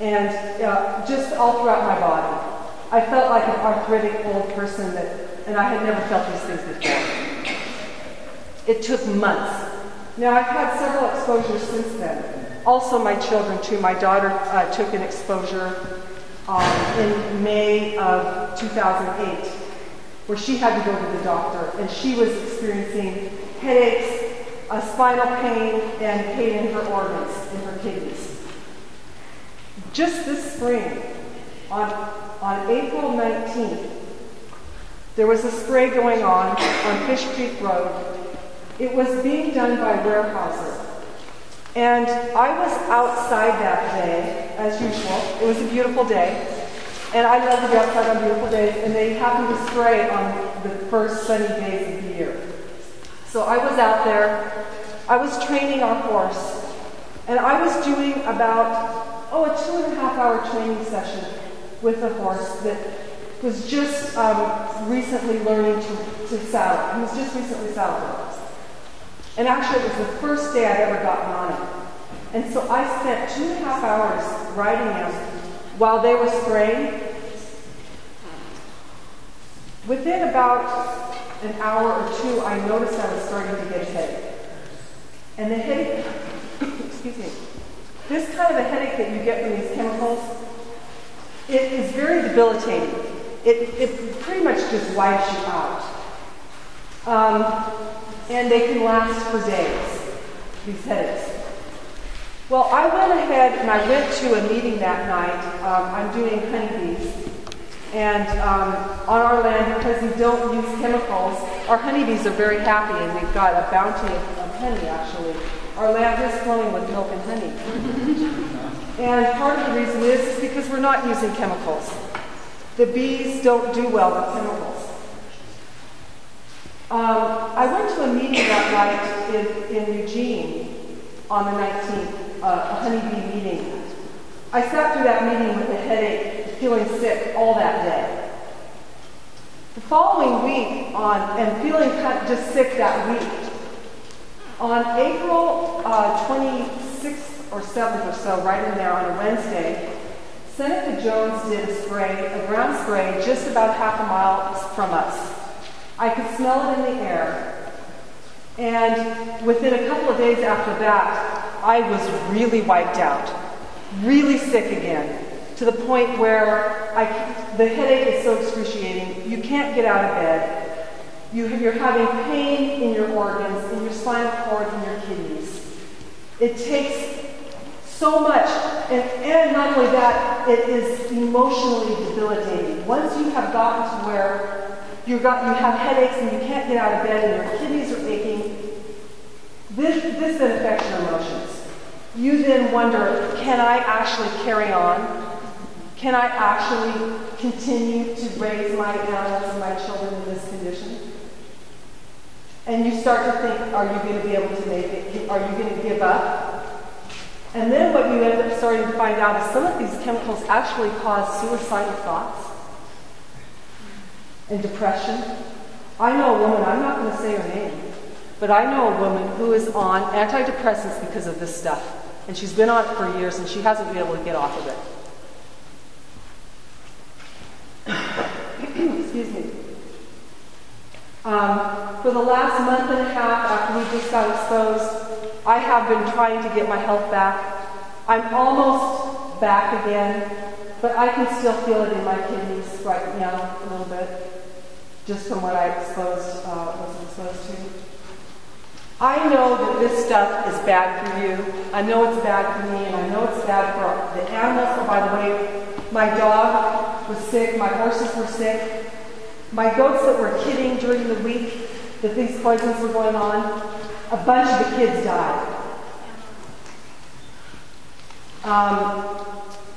and uh, just all throughout my body. I felt like an arthritic old person that, and I had never felt these things before. It took months. Now, I've had several exposures since then. Also, my children, too. My daughter uh, took an exposure um, in May of 2008, where she had to go to the doctor, and she was experiencing headaches, a spinal pain, and pain in her organs, in her kidneys. Just this spring, on, on April 19th, there was a spray going on on Fish Creek Road. It was being done by Weyerhaeuser. And I was outside that day, as usual. It was a beautiful day. And I love to be outside on beautiful days, and they happened to spray on the first sunny days of the year. So I was out there. I was training our horse. And I was doing about, oh, a two and a half hour training session with the horse that was just um, recently learning to, to saddle. He was just recently saddled. And actually, it was the first day I'd ever gotten on it. And so I spent two and a half hours riding him while they were spraying. Within about an hour or two, I noticed I was starting to get a headache. And the headache, (coughs) excuse me, this kind of a headache that you get from these chemicals, it is very debilitating. It, it pretty much just wipes you out. Um, and they can last for days, these headaches. Well, I went ahead and I went to a meeting that night. Um, I'm doing honeybees. And um, on our land, because we don't use chemicals, our honeybees are very happy, and we've got a bounty of, honey, actually. Our land is flowing with milk and honey. and part of the reason is, is because we're not using chemicals. The bees don't do well with chemicals. Um, I went to a meeting that night in, in Eugene on the 19th, uh, a honeybee meeting. I sat through that meeting with a headache, feeling sick all that day. The following week, on and feeling kind of just sick that week, on April uh, 26th or 7th or so, right in there on a Wednesday, Seneca Jones did a spray, a ground spray, just about half a mile from us. I could smell it in the air. And within a couple of days after that, I was really wiped out, really sick again, to the point where I, the headache is so excruciating, you can't get out of bed. You, you're having pain in your organs, in your spinal cord, in your kidneys. It takes so much, and, and not only that, it is emotionally debilitating. Once you have gotten to where you got, you have headaches and you can't get out of bed and your kidneys are aching. This, this then affects your emotions. You then wonder, can I actually carry on? Can I actually continue to raise my animals and my children in this condition? And you start to think, are you going to be able to make it? Are you going to give up? And then what you end up starting to find out is some of these chemicals actually cause suicidal thoughts and depression. I know a woman, I'm not going to say her name, But I know a woman who is on antidepressants because of this stuff. And she's been on it for years and she hasn't been able to get off of it. (coughs) Excuse me. Um, for the last month and a half after we just got exposed, I have been trying to get my health back. I'm almost back again, but I can still feel it in my kidneys right now a little bit, just from what I exposed, uh, was exposed to. I know that this stuff is bad for you. I know it's bad for me, and I know it's bad for the animals. Oh, by the way, my dog was sick, my horses were sick, my goats that were kidding during the week that these poisons were going on, a bunch of the kids died. Um,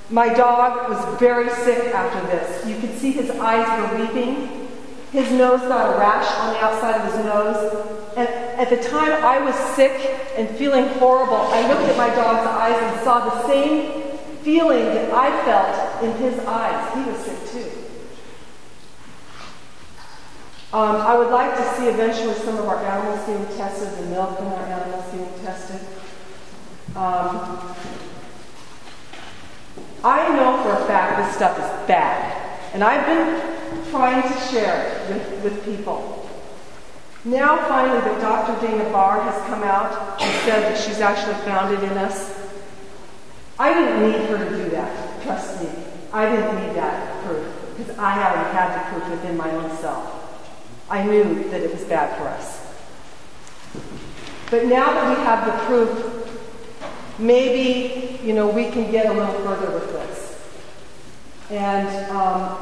my dog was very sick after this. You could see his eyes were weeping. His nose got a rash on the outside of his nose. And at the time I was sick and feeling horrible, I looked at my dog's eyes and saw the same feeling that I felt in his eyes. He was sick too. Um, I would like to see eventually some of our animals being tested, the milk from our animals being tested. Um, I know for a fact this stuff is bad, and I've been trying to share it with, with people. Now, finally, that Dr. Dana Barr has come out and said that she's actually found it in us. I didn't need her to do that. Trust me. I didn't need that proof because I already had the proof within my own self. I knew that it was bad for us. But now that we have the proof, maybe, you know, we can get a little further with this. And um,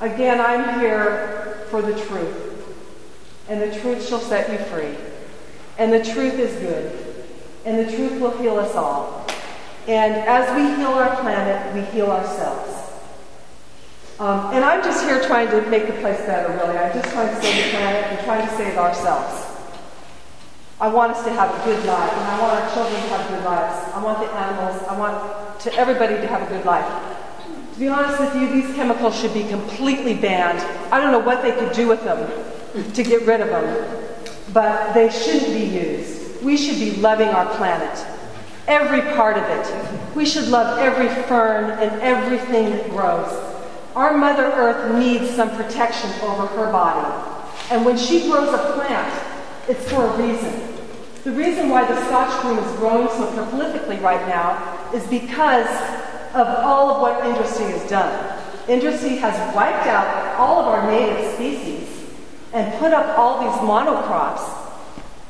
again, I'm here for the truth. And the truth shall set you free. And the truth is good. And the truth will heal us all. And as we heal our planet, we heal ourselves. Um, and I'm just here trying to make the place better, really. I'm just trying to save the planet and trying to save ourselves. I want us to have a good life, and I want our children to have good lives. I want the animals, I want to everybody to have a good life. To be honest with you, these chemicals should be completely banned. I don't know what they could do with them to get rid of them, but they shouldn't be used. We should be loving our planet, every part of it. We should love every fern and everything that grows. Our Mother Earth needs some protection over her body. And when she grows a plant, it's for a reason. The reason why the Scotch broom is growing so prolifically right now is because of all of what industry has done. Industry has wiped out all of our native species and put up all these monocrops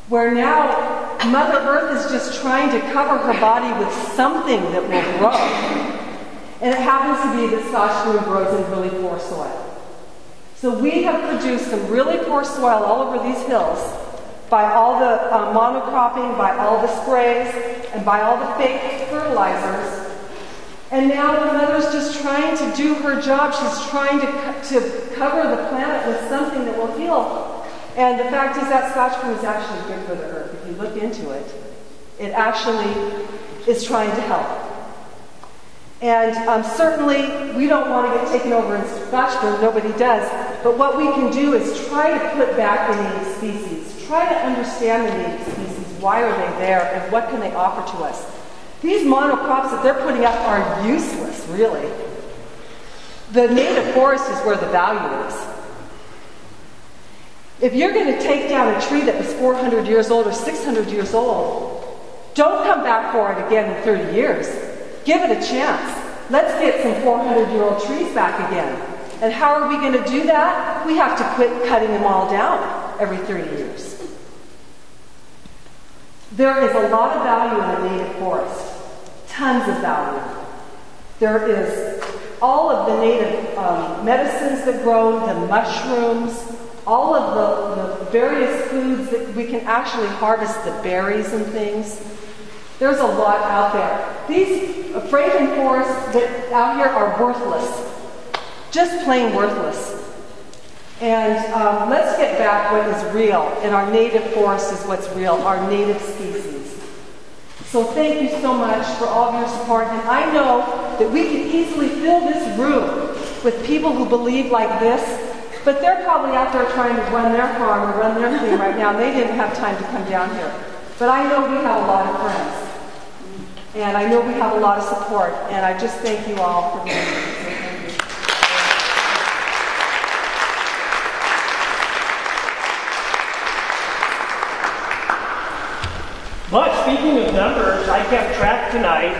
where now Mother Earth is just trying to cover her body with something that will grow. And it happens to be that Scotch broom grows in really poor soil. So we have produced some really poor soil all over these hills by all the uh, monocropping, by all the sprays, and by all the fake fertilizers. And now the mother's just trying to do her job. She's trying to, co- to cover the planet with something that will heal. And the fact is that Scotch broom is actually good for the earth. Look into it, it actually is trying to help. And um, certainly, we don't want to get taken over in Scotch broom, nobody does. But what we can do is try to put back the native species, try to understand the native species. Why are they there, and what can they offer to us? These monocrops that they're putting up are useless, really. The native forest is where the value is. If you're going to take down a tree that was 400 years old or 600 years old, don't come back for it again in 30 years. Give it a chance. Let's get some 400 year old trees back again. And how are we going to do that? We have to quit cutting them all down every 30 years. There is a lot of value in a native forest, tons of value. There is all of the native um, medicines that grow, the mushrooms, all of the, the various foods that we can actually harvest, the berries and things. There's a lot out there. These Franken forests that out here are worthless, just plain worthless. And um, let's get back what is real. And our native forest is what's real, our native species. So thank you so much for all of your support. And I know that we can easily fill this room with people who believe like this. But they're probably out there trying to run their farm and run their thing right now. and They didn't have time to come down here. But I know we have a lot of friends. And I know we have a lot of support. And I just thank you all for being here. But speaking of numbers, I kept track tonight,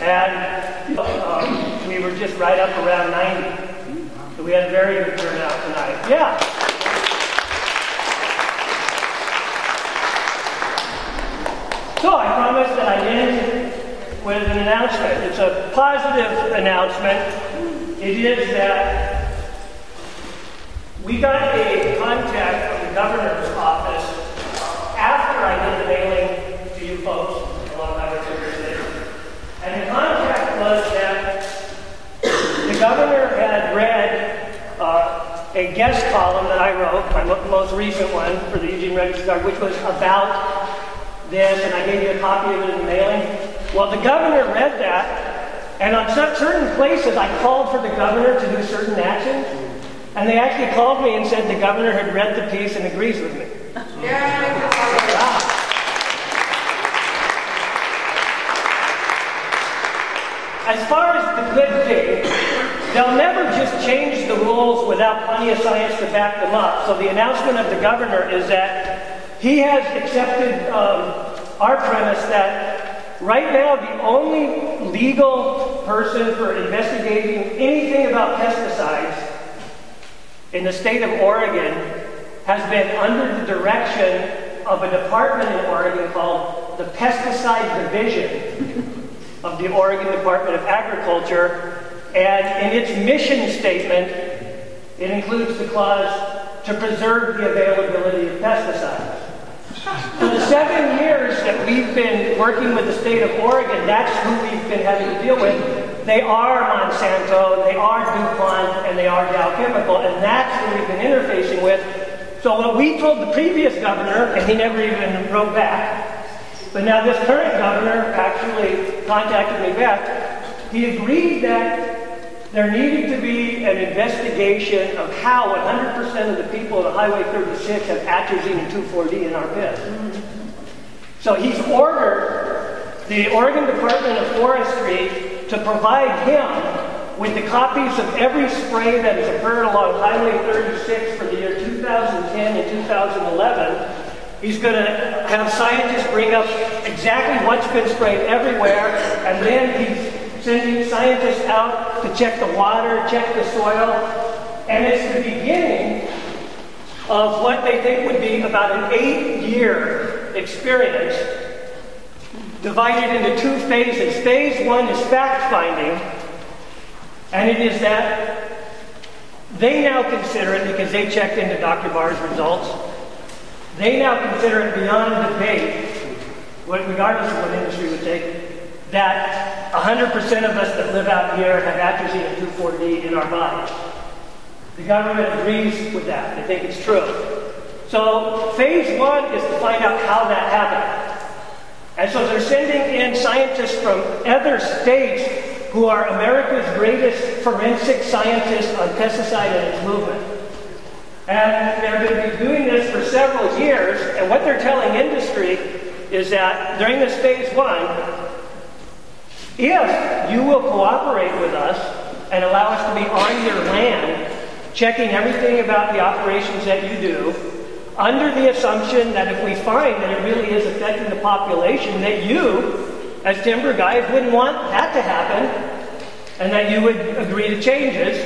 and um, we were just right up around 90. We had a very good turnout tonight. Yeah. So I promised that I'd end with an announcement. It's a positive announcement. It is that we got a contact from the governor's office after I did the mailing to you folks, along my representatives. And the contact was that the governor had read uh, a guest column that I wrote, my most recent one for the Eugene Register, which was about this, and I gave you a copy of it in the mailing. Well, the governor read that, and on certain places I called for the governor to do certain actions, and they actually called me and said the governor had read the piece and agrees with me. Wow. As far as the good thing, they'll never just change the rules without plenty of science to back them up. So the announcement of the governor is that he has accepted um, our premise that right now the only legal person for investigating anything about pesticides in the state of Oregon has been under the direction of a department in Oregon called the Pesticide Division of the Oregon Department of Agriculture. And in its mission statement, it includes the clause to preserve the availability of pesticides. For the seven years that we've been working with the state of Oregon, that's who we've been having to deal with. They are Monsanto, they are DuPont, and they are Dow Chemical, and that's who we've been interfacing with. So what we told the previous governor, and he never even wrote back, but now this current governor actually contacted me back. He agreed that there needed to be an investigation of how 100% of the people on Highway 36 have atrazine and 2,4-D in our pits. So he's ordered the Oregon Department of Forestry to provide him with the copies of every spray that has occurred along Highway 36 for the year 2010 and 2011 He's going to have scientists bring up exactly what's been sprayed everywhere, and then he's sending scientists out to check the water, check the soil, and it's the beginning of what they think would be about an eight-year experience divided into two phases. Phase one is fact-finding, and it is that they now consider it, because they checked into Dr. Barr's results, they now consider it beyond debate, regardless of what industry would take, that 100% of us that live out here have atrazine and 2,4-D in our bodies. The government agrees with that. They think it's true. So phase one is to find out how that happened. And so they're sending in scientists from other states who are America's greatest forensic scientists on pesticide and its movement. And they're going to be doing this for several years. And what they're telling industry is that during this phase one, if you will cooperate with us and allow us to be on your land, checking everything about the operations that you do, under the assumption that if we find that it really is affecting the population, that you, as timber guys, wouldn't want that to happen, and that you would agree to changes.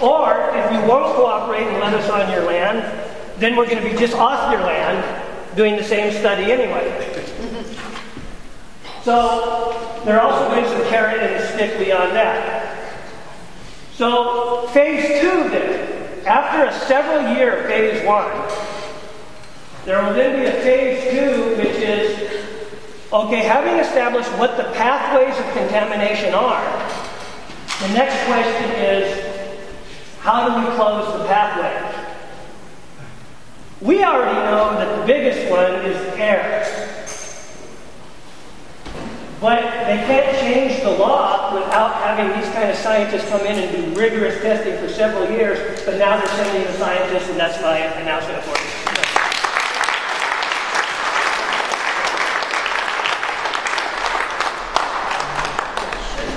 Or if you won't cooperate and let us on your land, then we're going to be just off your land doing the same study anyway. So there are also is some carrot and a stick beyond that. So phase two then, after a several year phase one, there will then be a phase two, which is okay, having established what the pathways of contamination are, the next question is how do we close the pathway? We already know that the biggest one is air. But they can't change the law without having these kind of scientists come in and do rigorous testing for several years. But now they're sending the scientists, and that's my announcement for you.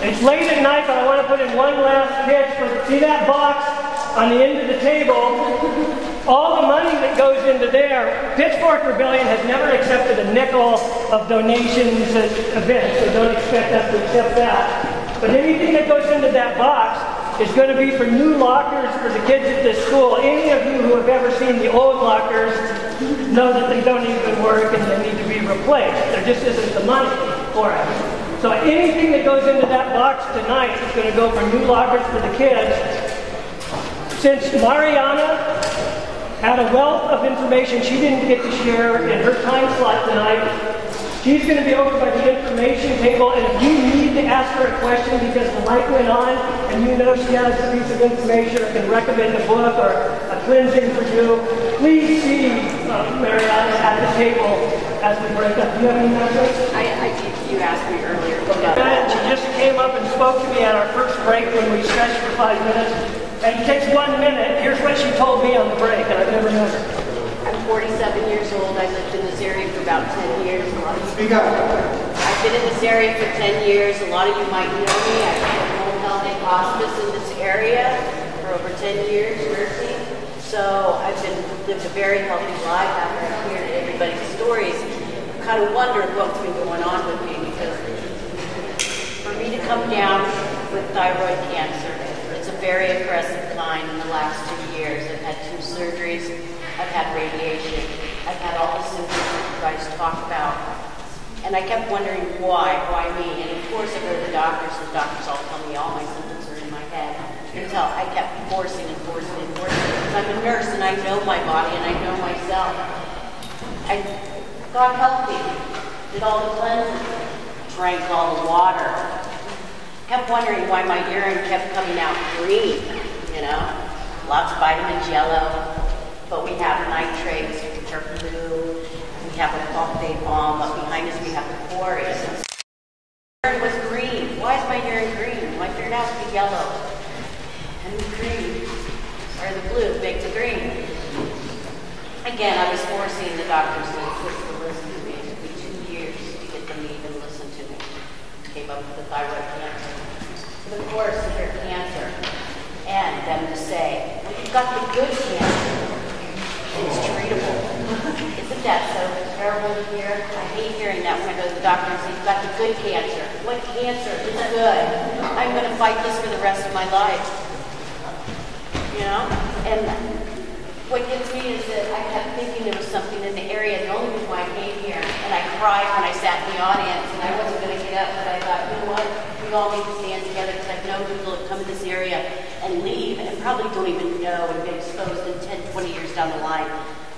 It's late at night, but I want to put in one last pitch. But see that box on the end of the table? All the money that goes into there, Pitchfork Rebellion has never accepted a nickel of donations at events, so don't expect us to accept that. But anything that goes into that box is going to be for new lockers for the kids at this school. Any of you who have ever seen the old lockers know that they don't even work and they need to be replaced. There just isn't the money for it. So anything that goes into that box tonight is going to go for new lockers for the kids. Since Mariana had a wealth of information she didn't get to share in her time slot tonight, she's going to be over by the information table. And if you need to ask her a question because the light went on and you know she has a piece of information or can recommend a book or a cleansing for you, please see uh, Mariana at the table as we break up. Do you have any messages? I, I you asked me earlier she just came up and spoke to me at our first break when we stretched for five minutes. And it takes one minute. Here's what she told me on the break, and I've never known her. I'm 47 years old. I lived in this area for about 10 years. Speak up. I've been in this area for 10 years. A lot of you might know me. I've been at home health and hospice in this area for over 10 years, nursing. So I've been lived a very healthy life after I've heard everybody's stories. I kind of wondered what's been going on with me because for me to come down with thyroid cancer, it's a very aggressive kind in the last two years. I've had two surgeries, I've had radiation, I've had all the symptoms that you guys talk about. And I kept wondering why, why me? And of course I go to the doctors, and the doctors all tell me all my symptoms are in my head. Until I kept forcing and forcing and forcing. Because I'm a nurse and I know my body and I know myself. I got healthy, did all the cleansing, drank all the water, kept wondering why my urine kept coming out green, you know? Lots of vitamins, yellow, but we have nitrates, which are blue. We have a phosphate bomb, but behind us we have the quarries. Urine was green. Why is my urine green? My urine has to be yellow. And the green, or the blue, makes it green. Again, I was forcing the doctors to to listen to me. It took me two years to get them to even listen to me. Came up with the thyroid cancer. Of course, severe cancer. And them to say, well, you've got the good cancer. It's treatable. (laughs) Isn't that so terrible to hear? I hate hearing that when I go to the doctor and say, you've got the good cancer. What cancer? It's good. I'm going to fight this for the rest of my life. You know? And what gets me is that I kept thinking there was something in the area. The only reason why I came here, and I cried when I sat in the audience, and I wasn't going to get up, but I thought, you know what? We all need to stand together because I've known people that come to this area and leave and probably don't even know and get exposed in 10, 20 years down the line.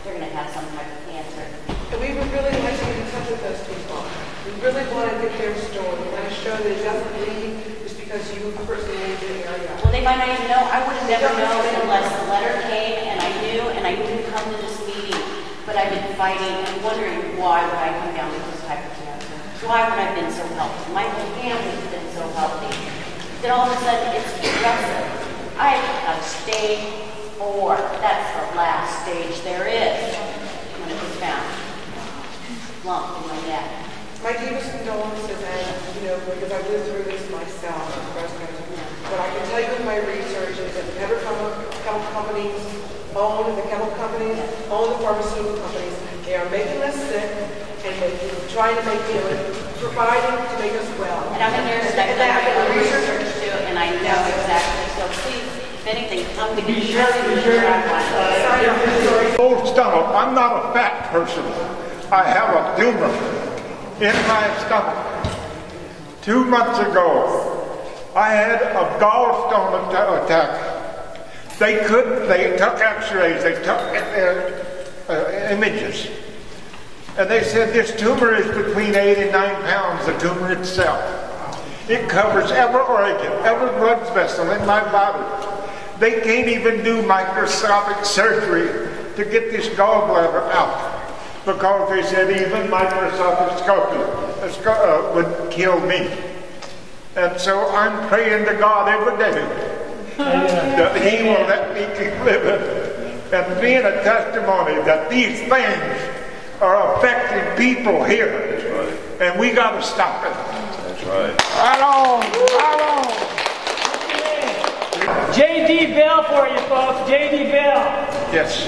They're going to have some type of cancer. And we would really like to get in touch with those people. We really want to get their story. We want to show that it doesn't leave just because you personally live in the area. Well, they might not even know. I would have never known unless the letter came and I knew and I didn't come to this meeting. But I've been fighting and wondering why would I come down with this type of cancer? Why would I have been so healthy? My whole family's been so healthy. Then all of a sudden it's progressive. I have stage four. That's the last stage there is when it was found. Lump in my neck. My deepest condolences, and, you know, because I've lived through this myself, breast cancer. What I can tell you with my research is that the chemical companies own, the chemical companies own the pharmaceutical companies. They are making us sick and making, trying to make, you know, providing to make us well. And I'm a nurse, and I've done my own research too, and I know exactly. So please, if anything, come to me. Old stomach. I'm not a fat person. I have a tumor in my stomach. Two months ago, I had a gallstone atta- attack. They could. They took X-rays. They took uh, uh, images, and they said this tumor is between eight and nine pounds. The tumor itself. It covers every organ, every blood vessel in my body. They can't even do microscopic surgery to get this gallbladder out because they said even microscopic go- uh, would kill me. And so I'm praying to God every day that He will let me keep living and being a testimony that these things are affecting people here. And we got to stop it. That's right. Right on, right on. J.D. Bell for you folks, J.D. Bell. Yes.